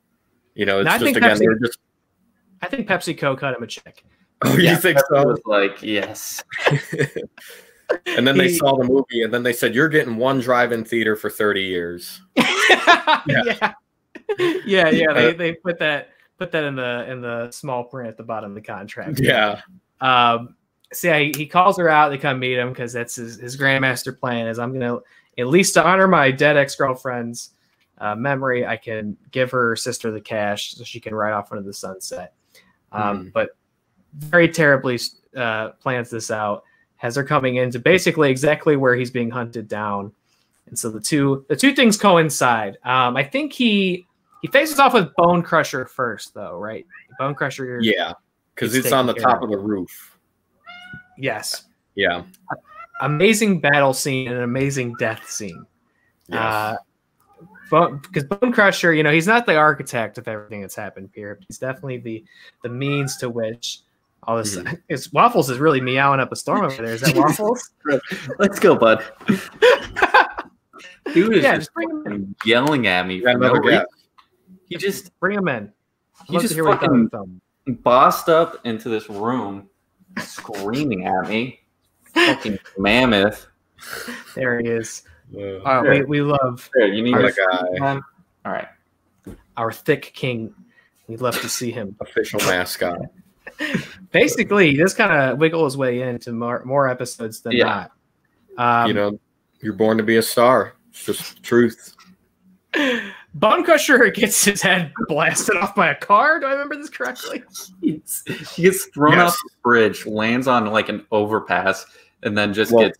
You know, it's No, just again, Pepsi- they're just. I think PepsiCo cut him a check. Oh, Yeah, you think Pepsi so? was like, yes. And then they He- saw the movie, and then they said, "You're getting one drive-in theater for 30 years." yeah. yeah, yeah. They, they put that put that in the in the small print at the bottom of the contract. Yeah. Um, so yeah, he, he calls her out. They come meet him because that's his, his grandmaster plan. Is I'm gonna at least to honor my dead ex girlfriend's uh, memory, I can give her sister the cash so she can ride off into the sunset. Um, Mhm. But very terribly uh, plans this out. Has her coming into basically exactly where he's being hunted down, and so the two the two things coincide. Um, I think he he faces off with Bone Crusher first, though, right? Bone Crusher. Yeah. Because It's on the top of the roof. Yes. Yeah. amazing battle scene and an amazing death scene. Yes. Uh, because Bone Crusher, you know, he's not the architect of everything that's happened here. But he's definitely the the means to which all this. Mhm. It's Waffles is really meowing up a storm over there. Is that Waffles? Let's go, bud. Dude is yeah, just just bring him yelling at me. No. He just Bring him in. He just hear what he thought of fucking- bossed up into this room, screaming at me. Fucking mammoth. There he is. Uh, we, we love There, you need What a guy. man. All right. our thick king. We'd love to see him. official mascot. Basically, he just kind of wiggle his way into more more episodes than Yeah. not. Um, you know, you're born to be a star. It's just truth. Bone Crusher gets his head blasted off by a car. Do I remember this correctly? He's, he gets thrown Yes. off the bridge, lands on like an overpass, and then just Well, gets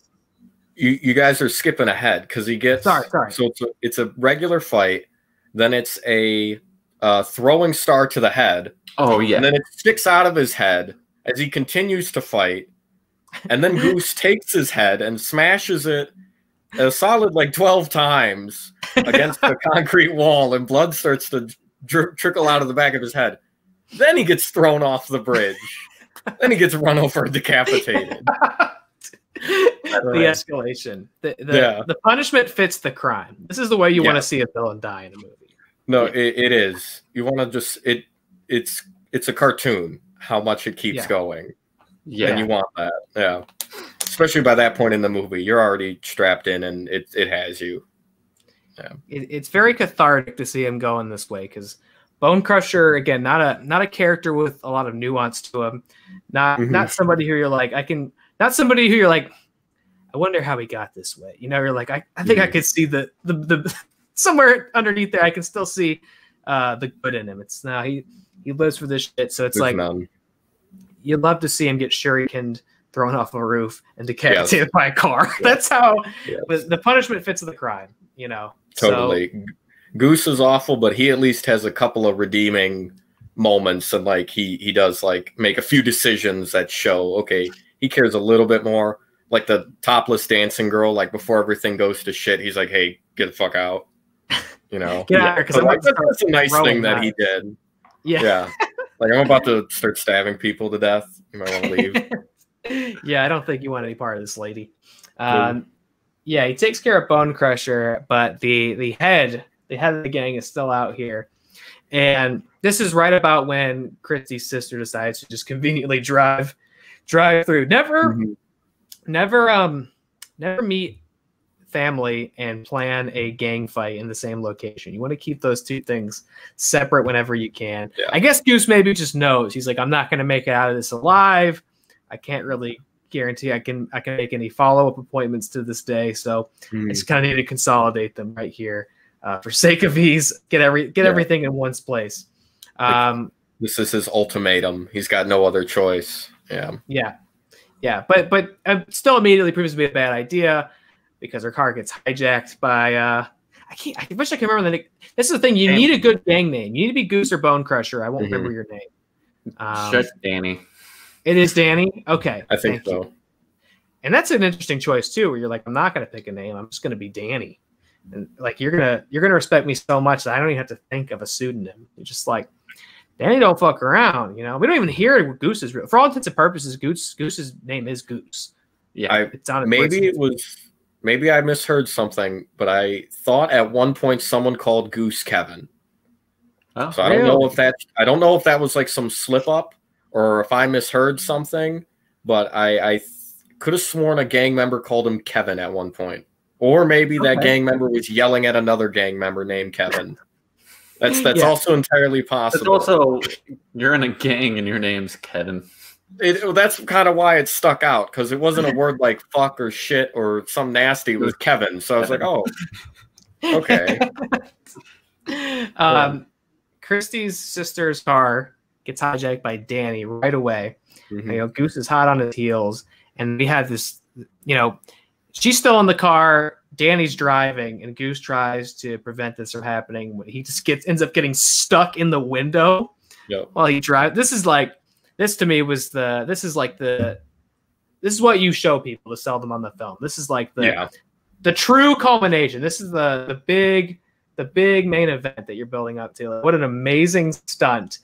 You you guys are skipping ahead because he gets Sorry, sorry. So it's a it's a regular fight. Then it's a uh, throwing star to the head, oh yeah. and then it sticks out of his head as he continues to fight. And then Goose takes his head and smashes it a solid like twelve times against the concrete wall, and blood starts to dri- trickle out of the back of his head. Then he gets thrown off the bridge. then he gets run over and decapitated. The escalation. The, the, Yeah. the punishment fits the crime. This is the way you want to see a villain die in a movie. No, it, it is. You want to just it. It's it's a cartoon. How much it keeps Yeah. going, yeah. and you want that. Yeah, especially by that point in the movie, you're already strapped in, and it it has you. It, it's very cathartic to see him going this way because Bone Crusher, again, not a not a character with a lot of nuance to him. Not Mhm. not somebody who you're like, I can not somebody who you're like, I wonder how he got this way. You know, you're like, I, I think I Mhm. could see the the, the somewhere underneath there, I can still see uh the good in him. It's now he he lives for this shit. So it's like none. you'd love to see him get shurikened, thrown off a roof, and decapitated by a car. That's how Yes. the, the punishment fits the crime, you know. Totally. Goose is awful, but he at least has a couple of redeeming moments, and like he he does like make a few decisions that show okay he cares a little bit more. Like the topless dancing girl, like before everything goes to shit, he's like, "Hey, get the fuck out," you know. yeah, because of So, I'm like, that's, that's a nice thing that he did. Yeah. Yeah. like I'm about to start stabbing people to death. You might want to leave. yeah, I don't think you want any part of this lady. Um, yeah, he takes care of Bone Crusher, but the the head, the head of the gang is still out here. And this is right about when Christie's sister decides to just conveniently drive drive through. Never Mhm. never um never meet family and plan a gang fight in the same location. You want to keep those two things separate whenever you can. Yeah. I guess Goose maybe just knows. He's like, I'm not gonna make it out of this alive. I can't really guarantee I can I can make any follow-up appointments to this day. So I Mhm. just kind of need to consolidate them right here. Uh, for sake of ease, get every get Yeah. everything in one place. Um, This is his ultimatum. He's got no other choice. Yeah. Yeah, yeah, but but uh, still immediately proves to be a bad idea because her car gets hijacked by. uh I can't. I wish I could remember the. name. This is the thing. You Damn. need a good gang name. You need to be Goose or Bone Crusher. I won't Mhm. remember your name. Um, Shut Danny. It is Danny. Okay, I think thank you. so. And that's an interesting choice too, where you're like, I'm not going to pick a name. I'm just going to be Danny, and like you're gonna you're gonna respect me so much that I don't even have to think of a pseudonym. You're just like, Danny, don't fuck around. You know, we don't even hear what Goose is real. For all intents and purposes, Goose Goose's name is Goose. Yeah. I It's on maybe it was maybe I misheard something, but I thought at one point someone called Goose Kevin. Oh, So I don't know if that I don't know if that was like some slip up or if I misheard something, but I I th- could have sworn a gang member called him Kevin at one point. Or maybe that gang member was yelling at another gang member named Kevin. That's that's Yeah. also entirely It's possible. also you're in a gang and your name's Kevin. It, that's kind of why it stuck out because it wasn't a word like fuck or shit or some nasty. It was Kevin. So I was like, oh, okay. um, Christie's sister's car gets hijacked by Danny right away. Mhm. You know, Goose is hot on his heels, and we have this. You know, she's still in the car. Danny's driving, and Goose tries to prevent this from happening. He just gets ends up getting stuck in the window Yep. while he drives. This is like this to me was the this is like the this is what you show people to sell them on the film. This is like the Yeah. the true culmination. This is the the big the big main event that you're building up to. Like, what an amazing stunt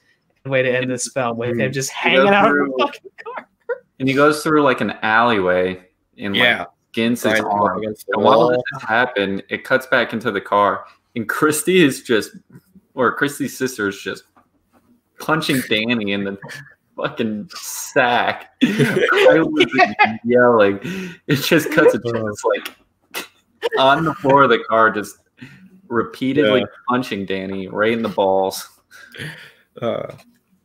and way to end this film with him just hanging goes out of the fucking car. And he goes through like an alleyway and like Yeah. skins his Trying arm. And while this is happening, it cuts back into the car, and Christy is just, or Christy's sister is just punching Danny in the fucking sack. I was yelling. It just cuts it just like on the floor of the car, just repeatedly Yeah. punching Danny right in the balls. Uh,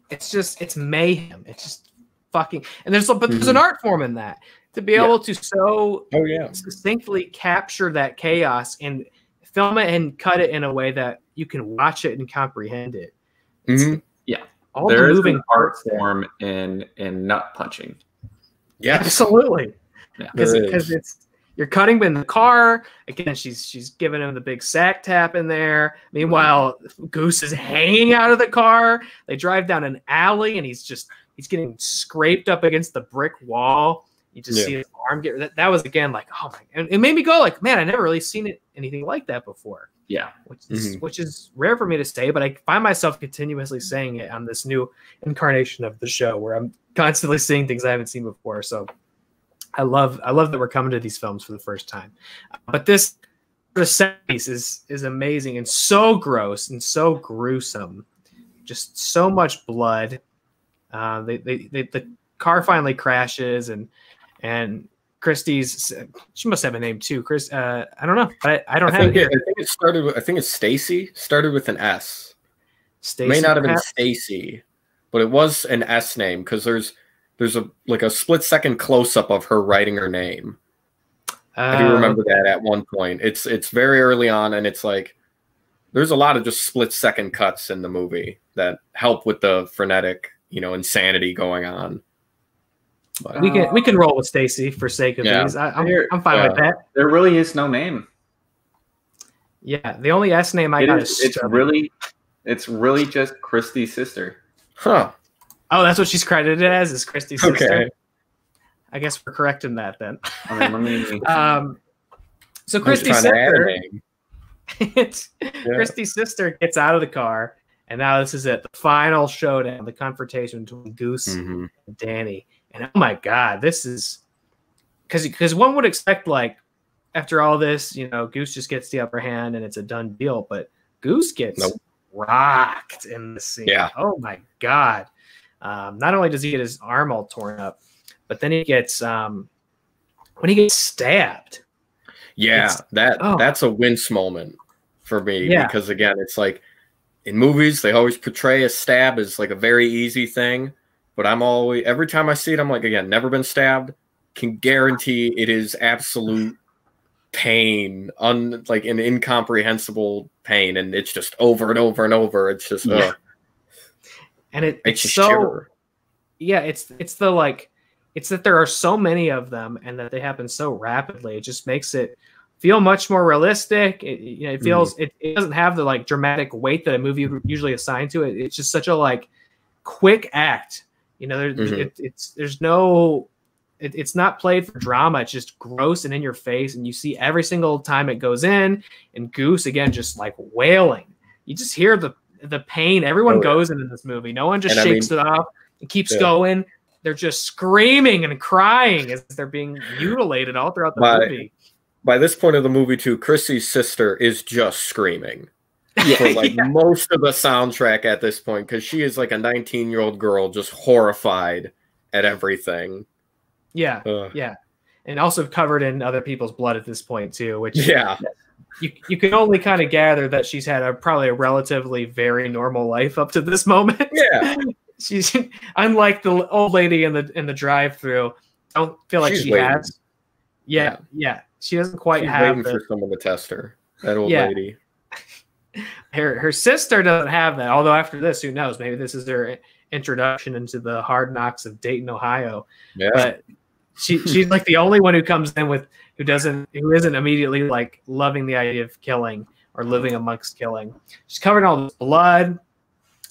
It's just it's mayhem. It's just fucking and there's but there's Mm-hmm. an art form in that to be Yeah. able to so oh yeah. succinctly capture that chaos and film it and cut it in a way that you can watch it and comprehend it. Mhm. All There the is moving an art form in in nut punching. Yeah. Absolutely. Because There because it's you're cutting in the car again. She's she's giving him the big sack tap in there. Meanwhile, Goose is hanging out of the car. They drive down an alley, and he's just he's getting scraped up against the brick wall. You just Yeah. see his arm get that. That was again like oh my, and it made me go like man, I never really seen it anything like that before. Yeah. Which is Mhm. which is rare for me to say, but I find myself continuously saying it on this new incarnation of the show where I'm constantly seeing things I haven't seen before. So I love I love that we're coming to these films for the first time. But this the set piece is is amazing and so gross and so gruesome. Just so much blood. Uh, they, they, they the car finally crashes and and Christie's she must have a name too. Chris uh, I don't know. I, I don't I have think, it it. I think it started with I think it's Stacy. Started with an S. Stacey, May not have been? Stacy, but it was an S name because there's there's a like a split second close up of her writing her name. I do Uh, remember that at one point. It's it's very early on, and it's like there's a lot of just split second cuts in the movie that help with the frenetic, you know, insanity going on. But we can we can roll with Stacy for sake of Yeah. these. I, I'm, I'm fine with that. There really is no name. Yeah, the only S name I It got is, is it's Stubby. really it's really just Christy's sister. huh? Oh, that's what she's credited as is Christy's sister. Okay. I guess we're correcting that then. I mean, let me Um, so I Christy's trying to add a sister, name. it's, Christy's sister gets out of the car, and now this is it, the final showdown, the confrontation between Goose Mhm. and Danny. And oh my god, this is because because one would expect like after all this, you know, Goose just gets the upper hand and it's a done deal, but Goose gets Nope. rocked in the scene. Yeah. Oh my god. Um, not only does he get his arm all torn up, but then he gets um when he gets stabbed. Yeah, that oh. that's a wince moment for me Yeah. because again, it's like in movies they always portray a stab as like a very easy thing, but I'm always every time I see it, I'm like, again, never been stabbed. Can guarantee it is absolute pain, un like an incomprehensible pain, and it's just over and over and over. It's just Yeah. ugh, And it, makes it's so shiver. yeah it's it's the like it's that there are so many of them and that they happen so rapidly it just makes it feel much more realistic it, you know it mm-hmm. feels it, it doesn't have the like dramatic weight that a movie would usually assign to it it's just such a like quick act you know there, Mhm. it, it's there's no it, it's not played for drama it's just gross and in your face and you see every single time it goes in and goose again just like wailing you just hear the the pain everyone Oh, yeah. goes into this movie no one just And I shakes it off and keeps Yeah. going they're just screaming and crying as they're being mutilated all throughout the By- movie By this point of the movie, too, Chrissy's sister is just screaming. Yeah, for like most of the soundtrack at this point because she is like a 19 year old girl just horrified at everything. yeah Ugh. yeah and also covered in other people's blood at this point too which Yeah, you you can only kind of gather that she's had a probably a relatively very normal life up to this moment. Yeah. she's unlike the old lady in the in the drive-through. I don't feel like She's she waiting. has. Yeah, yeah, she doesn't quite She's have waiting the, for someone to test her. That old Yeah. lady. Her her sister doesn't have that. Although after this, who knows? Maybe this is her introduction into the hard knocks of Dayton, Ohio. Yeah. But she she's like the only one who comes in with who doesn't who isn't immediately like loving the idea of killing or living amongst killing. She's covered in all this blood.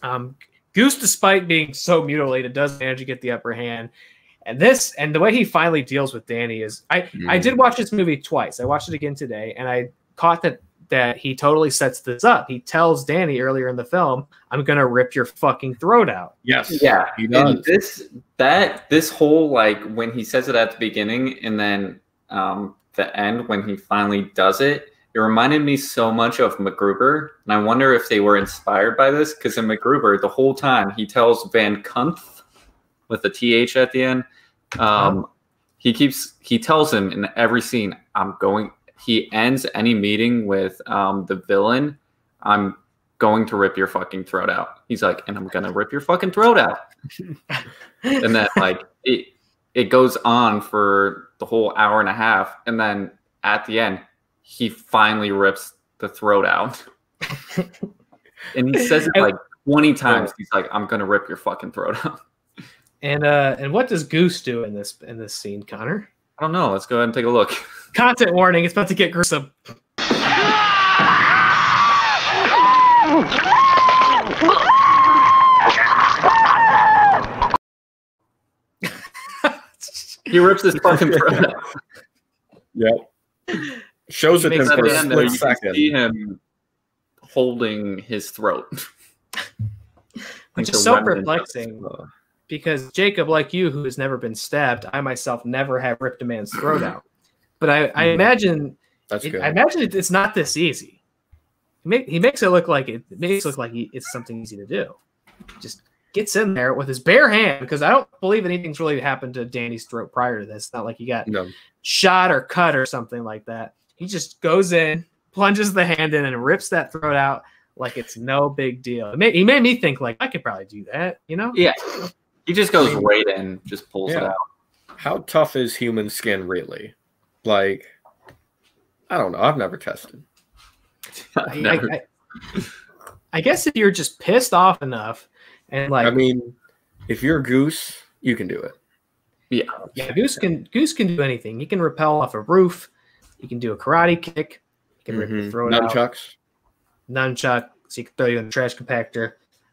Um, Goose, despite being so mutilated, does manage to get the upper hand. And this and the way he finally deals with Danny is I I did watch this movie twice. I watched it again today, and I caught that that he totally sets this up. He tells Danny earlier in the film, "I'm gonna rip your fucking throat out." yes. Yeah, He and does. this that this whole like when he says it at the beginning and then um, the end when he finally does it, it reminded me so much of MacGruber, and I wonder if they were inspired by this because in MacGruber the whole time he tells Van Cunth with a th at the end. Um, he keeps he tells him in every scene, "I'm going." He ends any meeting with um, the villain. I'm going to rip your fucking throat out. He's like, and I'm gonna rip your fucking throat out and then like it it goes on for the whole hour and a half and then at the end he finally rips the throat out and he says it like 20 times he's like i'm gonna rip your fucking throat out And uh, and what does Goose do in this in this scene, Connor? I don't know let's go ahead and take a look Content warning: It's about to get gruesome. he rips his fucking throat out Yep. Shows it Makes him at for a split second. see him holding his throat Which is so remnant of, perplexing. uh, because Jacob, like you, who has never been stabbed, I myself never have ripped a man's throat out. But I, I imagine, That's it, good. I imagine it's not this easy. He, make, he makes it look like it, it makes it look like he, it's something easy to do. Just gets in there with his bare hand because I don't believe anything's really happened to Danny's throat prior to this. It's not like he got no. shot or cut or something like that. He just goes in, plunges the hand in, and rips that throat out like it's no big deal. It made, he made me think like I could probably do that, you know? yeah he just goes right in just pulls it out How tough is human skin really? Like, I don't know. I've never tested. I, Never. I, I, I guess if you're just pissed off enough and like I mean, if you're a goose, you can do it. yeah yeah, Goose can Goose can do anything. He can repel off a roof. He can do a karate kick. He can rip your Mhm. throat out. Nunchucks. Nunchuck, so he can throw you in the trash compactor.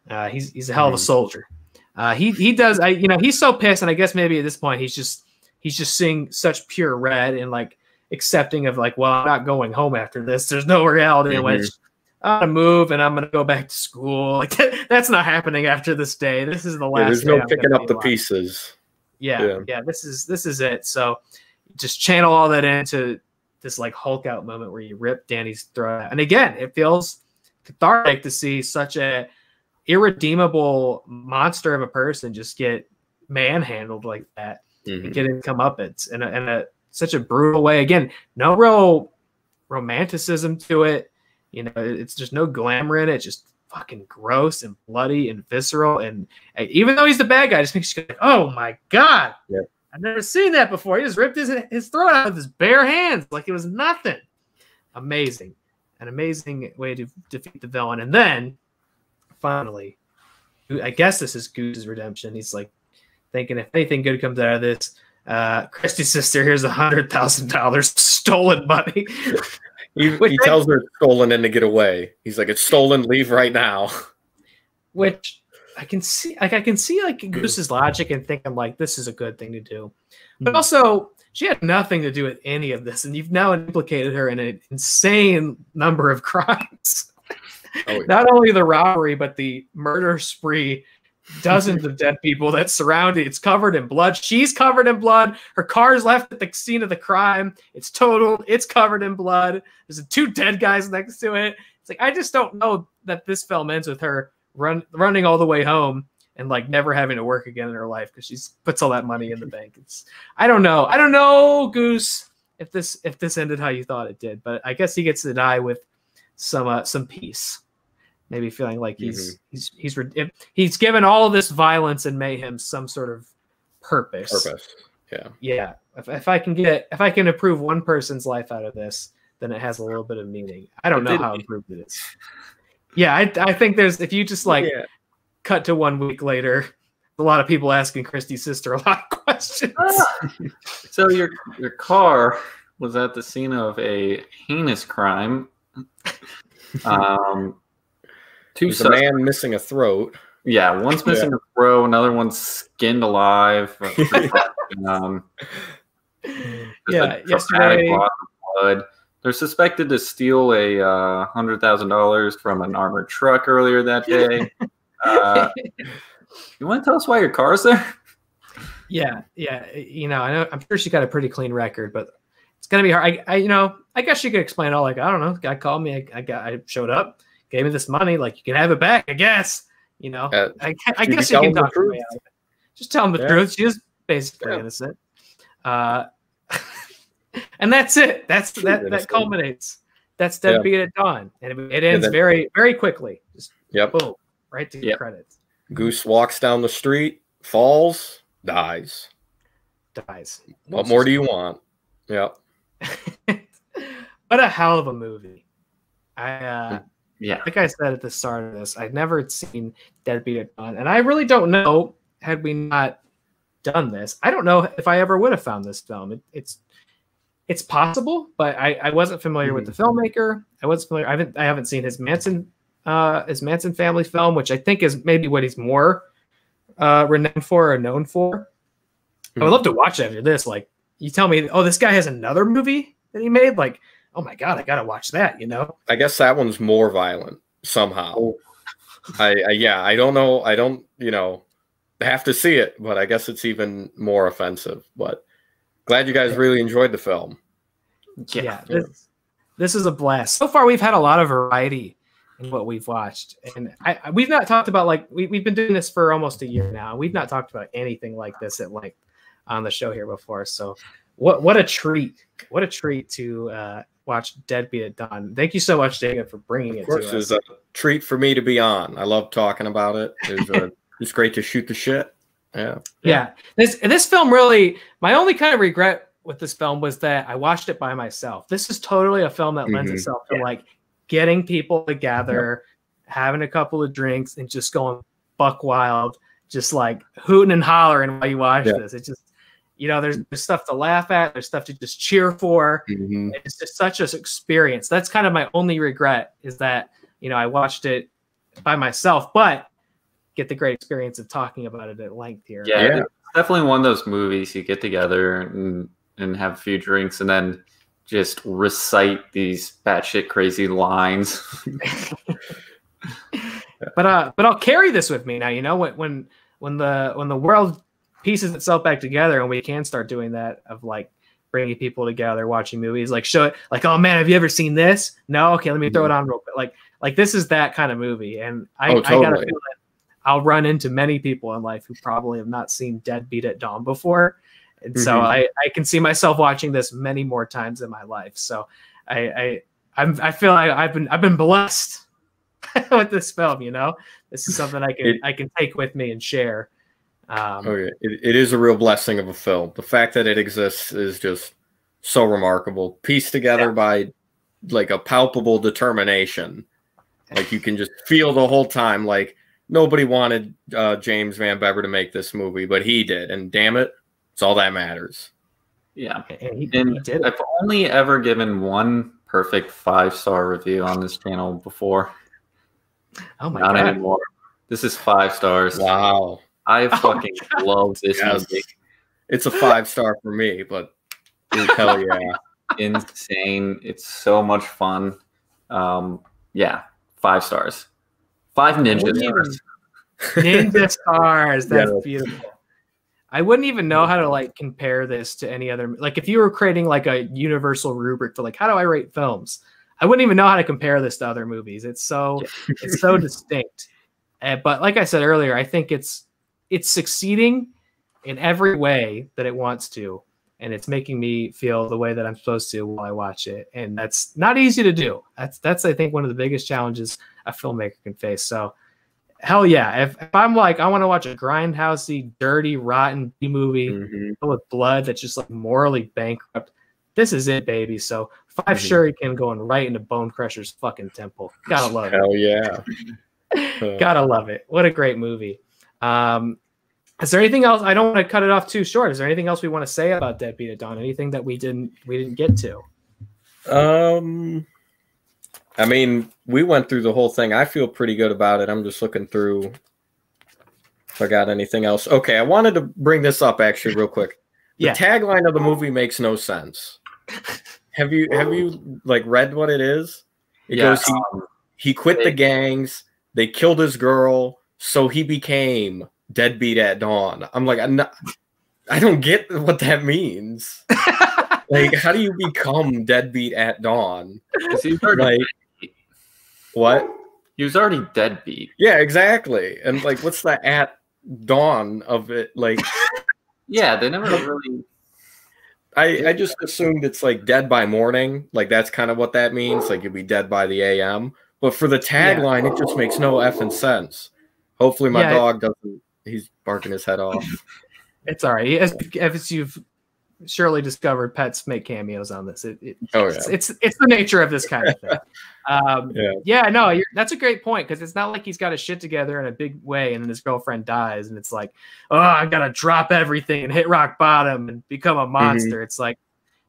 Uh, he's he's a hell of a Mhm. soldier. Uh, he he does. I you know he's so pissed, and I guess maybe at this point he's just he's just seeing such pure red and like accepting of like, well, I'm not going home after this. There's no reality in which I'm gonna move and I'm gonna go back to school. Like that's not happening after this day. This is the last. Yeah, there's no I'm picking up the alive. pieces. Yeah, Yeah. yeah, This is this is it. So just channel all that into this like Hulk out moment where you rip Danny's throat. And again, it feels cathartic to see such a irredeemable monster of a person just get manhandled like that Mhm. and get in comeuppance in a, in a such a brutal way. Again, no real romanticism to it. You know, it's just no glamour in it. It's just fucking gross and bloody and visceral. And even though he's the bad guy, it just makes you like, oh my god, Yeah. I've never seen that before. He just ripped his his throat out with his bare hands like it was nothing. Amazing, an amazing way to defeat the villain. And then finally, I guess this is Goose's redemption. He's like thinking if anything good comes out of this, uh, Christy's sister, here's a hundred thousand dollars stolen money. He, he tells her it's stolen and to get away. He's like, "It's stolen. Leave right now." which I can see, like I can see, like Goose's logic and thinking like this is a good thing to do, but Mhm. also she had nothing to do with any of this, and you've now implicated her in an insane number of crimes. Oh, yeah. Not only the robbery, but the murder spree. Dozens of dead people that surround it. It's covered in blood. She's covered in blood. Her car's left at the scene of the crime. It's totaled. It's covered in blood. There's two dead guys next to it. It's like I just don't know that this film ends with her run running all the way home and like never having to work again in her life because she puts all that money in the bank. It's I don't know. I don't know, Goose. if this if this ended how you thought it did, but I guess he gets to die with some uh, some peace. Maybe feeling like he's he's he's re- he's given all of this violence and mayhem some sort of purpose. Purpose. Yeah. Yeah. If, if I can get if I can improve one person's life out of this, then it has a little bit of meaning. I don't It know how improved it is. Yeah, I, I think there's if you just like Yeah. cut to one week later, a lot of people asking Christy's sister a lot of questions. So your your car was at the scene of a heinous crime. Um, two There's a man missing a throat. yeah, one's missing a throat. another one's skinned alive. um, Yeah, a yesterday- blood. They're suspected to steal a uh, hundred thousand dollars from an armored truck earlier that day. uh, you want to tell us why your car's there? Yeah, yeah. You know, I know. I'm sure she's got a pretty clean record, but it's gonna be hard. I, I you know, I guess she could explain all. Like, I don't know. Guy called me. I, I got. I showed up. Gave me this money. Like, you can have it back. I guess. You know. Uh, I, I you guess you can talk to way truth? out of it. Just tell him the Yeah. truth. She is basically Yeah. innocent. Uh, and that's it. That's that. That innocent. culminates. That's Yeah. Deadbeat at Dawn, and it, it ends then- very, very quickly. Just Yep. boom, right to the Yep. credits. Goose walks down the street, falls, dies. Dies. What more do you want? Yep. what a hell of a movie. I uh Yeah, like I said at the start of this, I'd never seen Deadbeat at Dawn, and I really don't know had we not done this. I don't know if I ever would have found this film. It, it's it's possible, but I, I wasn't familiar with the filmmaker. I wasn't familiar. I haven't I haven't seen his Manson uh his Manson family film, which I think is maybe what he's more uh renowned for or known for. I would love to watch after this. Like you tell me, oh, this guy has another movie that he made. Like, oh my god, I gotta watch that. You know? I guess that one's more violent somehow. Oh. I, I yeah, I don't know. I don't, you know, have to see it, but I guess it's even more offensive. But glad you guys really enjoyed the film. yeah. yeah, this, this is a blast. So far, we've had a lot of variety in what we've watched, and I, I- we've not talked about like we, we've been doing this for almost a year now. We've not talked about anything like this at length on the show here before. So, what what a treat! What a treat to uh, watch Deadbeat at Dawn. Thank you so much, Jacob, for bringing Of it course, to it's us. a treat for me to be on. I love talking about it. It's, a, it's great to shoot the shit. Yeah. Yeah, this this film really. My only kind of regret with this film was that I watched it by myself. This is totally a film that lends Mhm. itself to like getting people together, having a couple of drinks, and just going buck wild, just like hooting and hollering while you watch Yeah. this. It just, you know, there's, there's stuff to laugh at, there's stuff to just cheer for. Mhm. It's just such an experience. That's kind of my only regret is that you know I watched it by myself, but get the great experience of talking about it at length here. Yeah, Yeah. it's definitely one of those movies you get together and and have a few drinks and then just recite these batshit crazy lines. but uh but i'll carry this with me now you know when when when the when the world pieces itself back together and we can start doing that of like bringing people together watching movies like show it like oh man have you ever seen this? No okay let me throw it on real quick. Like like this is that kind of movie and i, Oh, I gotta feel that i'll run into many people in life who probably have not seen deadbeat at dawn before and so Mhm. i i can see myself watching this many more times in my life so i i I'm, i feel like i've been i've been blessed with this film you know? This is something i can It- i can take with me and share um Oh, yeah. It, it is a real blessing of a film. The fact that it exists is just so remarkable. Pieced together by like a palpable determination. Like you can just feel the whole time. Like nobody wanted uh, James Van Bebber to make this movie, but he did, and damn it, it's all that matters. yeah. and he, And he did. I've only ever given one perfect five star review on this channel before. oh my Not god anymore. This is five stars. Wow, I Oh fucking love this Yes. movie. it's a five star for me, but hell yeah, Insane. It's so much fun. Um, yeah, five stars. Five ninja wouldn't even- stars. ninja stars that's Yeah. beautiful i wouldn't even know how to like compare this to any other like if you were creating like a universal rubric for like how do i rate films i wouldn't even know how to compare this to other movies it's so it's so distinct Uh, but like i said earlier i think it's it's succeeding in every way that it wants to and it's making me feel the way that I'm supposed to while I watch it, and that's not easy to do. That's that's I think one of the biggest challenges a filmmaker can face. So, hell yeah, if, if I'm like I want to watch a grindhousey, dirty, rotten B movie Mhm. filled with blood that's just like morally bankrupt, this is it, baby. So 5 Mhm. Shuriken going right into Bone Crusher's fucking temple. Gotta love it. Hell yeah. Gotta love it. What a great movie. Um, is there anything else? I don't want to cut it off too short. Is there anything else we want to say about Deadbeat at Dawn? Anything that we didn't we didn't get to? Um, I mean, we went through the whole thing. I feel pretty good about it. I'm just looking through if I got anything else. Okay, I wanted to bring this up actually real quick. The Yeah. tagline of the movie makes no sense. Have you have you like read what it is? It Yeah, goes he, he quit the gangs, they killed his girl, so he became deadbeat at dawn. I'm like, I'm not, I don't get what that means. like, how do you become deadbeat at dawn? 'Cause he already, Like, what? he was already deadbeat. Yeah, exactly. And like, what's the at dawn of it? Like, Yeah, they never really. I, I just assumed it's like dead by morning. Like, that's kind of what that means. Like, you'll be dead by the AM. But for the tagline, it just makes no effing sense. Hopefully, my Yeah, dog doesn't. He's barking his head off. It's all right. As, as you've surely discovered, pets make cameos on this. It, it, Oh, it's, yeah. it's it's the nature of this kind of thing. Um, Yeah. yeah, no, you're, that's a great point because it's not like he's got his shit together in a big way, and then his girlfriend dies, and it's like, oh, I gotta drop everything and hit rock bottom and become Mm-hmm. a monster. It's like,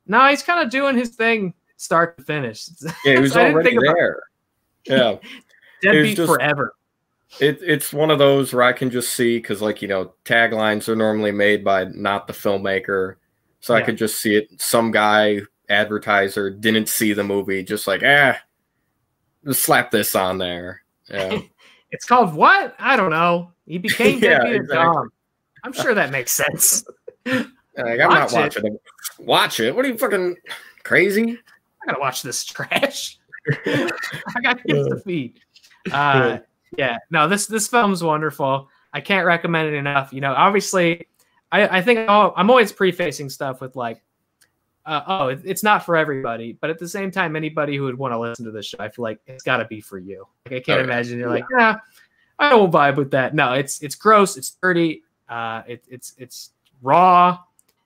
no, he's kind of doing his thing, start to finish. Yeah, he was already there. Yeah. Deadbeat just- forever. It, it's one of those where I can just see because, like, you know, taglines are normally made by not the filmmaker. So I could just see it. Some guy, advertiser, didn't see the movie, just like, ah, just slap this on there. Yeah. It's called what? I don't know. He became Yeah, exactly. Dawn. I'm sure that makes sense. like, I'm Watch not watching it. Watch it. What are you fucking crazy? I gotta watch this trash. I got kids the feed. Uh, yeah, no, this this film's wonderful. I can't recommend it enough. You know, obviously, I, I think I'll- I'm always prefacing stuff with like, uh, oh, it, it's not for everybody, but at the same time, anybody who would want to listen to this show, I feel like it's got to be for you. Like, I can't Oh, yeah. imagine you're like, yeah, I don't vibe with that. No, it's it's gross, it's dirty, uh, it, it's it's raw,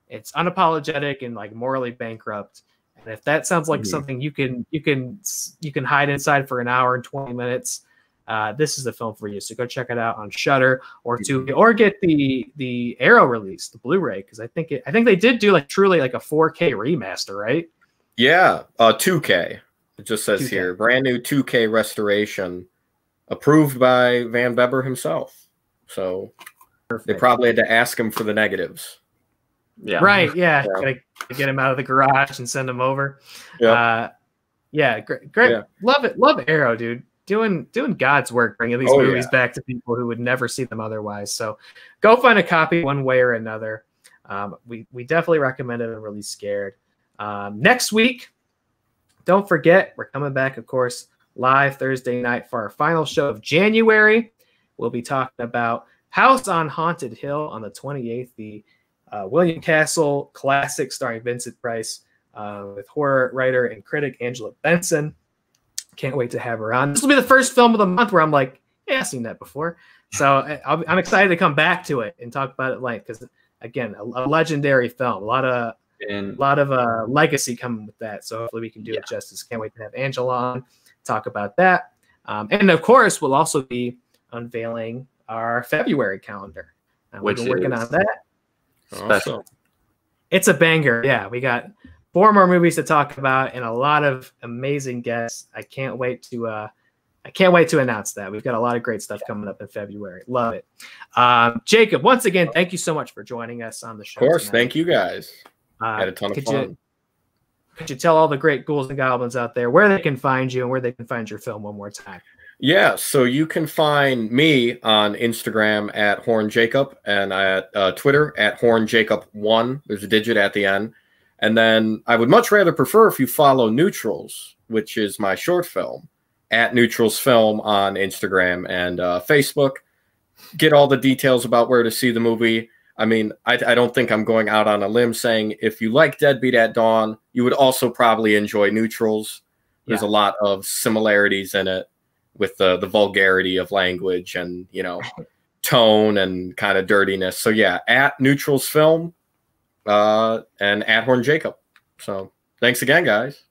it's unapologetic and like morally bankrupt. And if that sounds like Mhm. something you can you can you can hide inside for an hour and 20 minutes, uh, this is the film for you. So go check it out on Shudder or to or get the the Arrow release, the Blu-ray, because I think it I think they did do like truly like a 4K remaster, right? Yeah. Uh, 2K. It just says 2K. here brand new 2K restoration approved by Van Bebber himself. So they probably had to ask him for the negatives. Yeah. Right, yeah. Yeah. Gotta get him out of the garage and send him over. Yeah. Uh, yeah, great, great. Yeah. Love it. Love Arrow, dude. Doing doing God's work, bringing these Oh, movies yeah. back to people who would never see them otherwise. So, go find a copy one way or another. Um, we we definitely recommend it. I'm Reely Scared. Um, next week, don't forget we're coming back, of course, live Thursday night for our final show of January. We'll be talking about House on Haunted Hill on the 28th, the uh, William Castle classic starring Vincent Price uh, with horror writer and critic Angela Benson. Can't wait to have her on. This will be the first film of the month where I'm like, yeah, I've seen that before. So I- I'm excited to come back to it and talk about it length because, again, a, a legendary film. A lot of And a lot of uh, legacy coming with that. So hopefully we can do Yeah. it justice. Can't wait to have Angela on, talk about that. Um, and of course, we'll also be unveiling our February calendar. Uh, we've been working on that. special. It's a banger. Yeah, we got four more movies to talk about and a lot of amazing guests. I can't wait to uh I can't wait to announce that. We've got a lot of great stuff coming up in February. Love it. Um, Jacob, once again, thank you so much for joining us on the show. Of course. tonight. Thank you guys. Uh, Had a ton of fun. You, could you tell all the great ghouls and goblins out there where they can find you and where they can find your film one more time? Yeah, so you can find me on Instagram at Horn Jacob and at uh, Twitter at Horn Jacob One. There's a digit at the end, and then I would much rather prefer if you follow Neutrals, which is my short film, at Neutrals Film on Instagram and uh, Facebook. Get all the details about where to see the movie. I mean, I, I don't think I'm going out on a limb saying if you like Deadbeat at Dawn, you would also probably enjoy Neutrals. There's Yeah. a lot of similarities in it with the the vulgarity of language and you know tone and kind of dirtiness. So yeah, at Neutrals Film, uh, and at Horn Jacob. So thanks again, guys.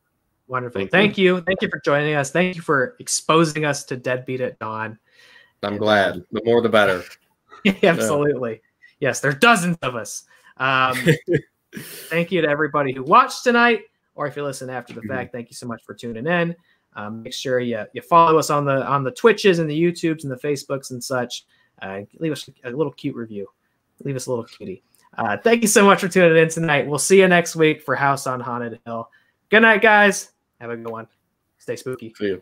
Wonderful. Thank Thank, you. Thank you for joining us. Thank you for exposing us to Deadbeat at Dawn. I'm glad. The more, the better. Absolutely. Yes, there are dozens of us. Um, thank you to everybody who watched tonight, or if you listen after the Mhm. fact, thank you so much for tuning in. Um, make sure you, you follow us on the on the Twitches and the YouTubes and the Facebooks and such. Uh, leave us a little cute review. Leave us a little cutie. Uh, thank you so much for tuning in tonight. We'll see you next week for House on Haunted Hill. Good night, guys. Have a good one. Stay spooky. See you.